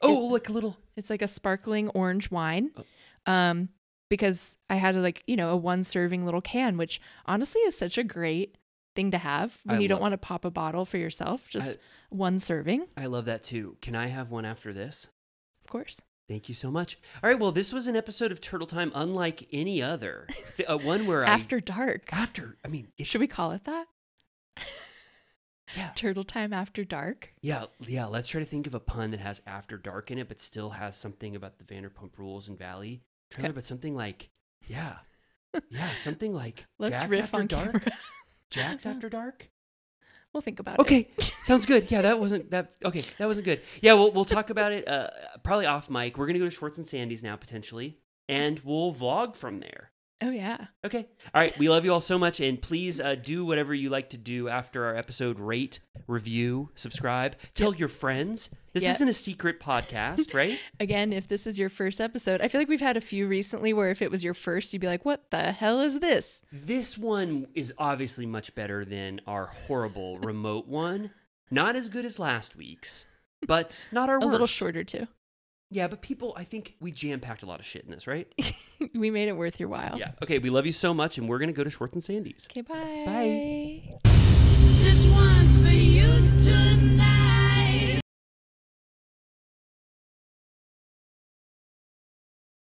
Oh, like a little It's like a sparkling orange wine. Oh. Um because I had like, you know, a one serving little can, which honestly is such a great thing to have when I you don't want to pop a bottle for yourself, just one serving, I love that too. Can I have one after this? of course. Thank you so much. All right, well, this was an episode of Turtle Time unlike any other. Th- uh, one where After dark. After, I mean, Should we call it that? Yeah. Turtle time after dark. Yeah, yeah. Let's try to think of a pun that has after dark in it, but still has something about the Vanderpump Rules and Valley. Try Okay. but something like, yeah, yeah, something like Let's Jax riff after on dark. camera. Jax after dark. We'll think about it. Okay, sounds good. Yeah, that wasn't that. Okay, that wasn't good. Yeah, we'll we'll talk about it uh, probably off mic. We're gonna go to Schwartz and Sandy's now potentially, and we'll vlog from there. Oh yeah. Okay. All right. We love you all so much. And please uh, do whatever you like to do after our episode rate, review, subscribe, tell your friends. This Yep. isn't a secret podcast, right? Again, if this is your first episode, I feel like we've had a few recently where if it was your first, you'd be like, "What the hell is this?" this one is obviously much better than our horrible remote one. Not as good as last week's, but not our A worst. little shorter too. Yeah, but people, I think we jam packed a lot of shit in this, right? we made it worth your while. Yeah. Okay. We love you so much, and we're going to go to Schwartz and Sandy's. Okay, bye. Bye. This one's for you tonight.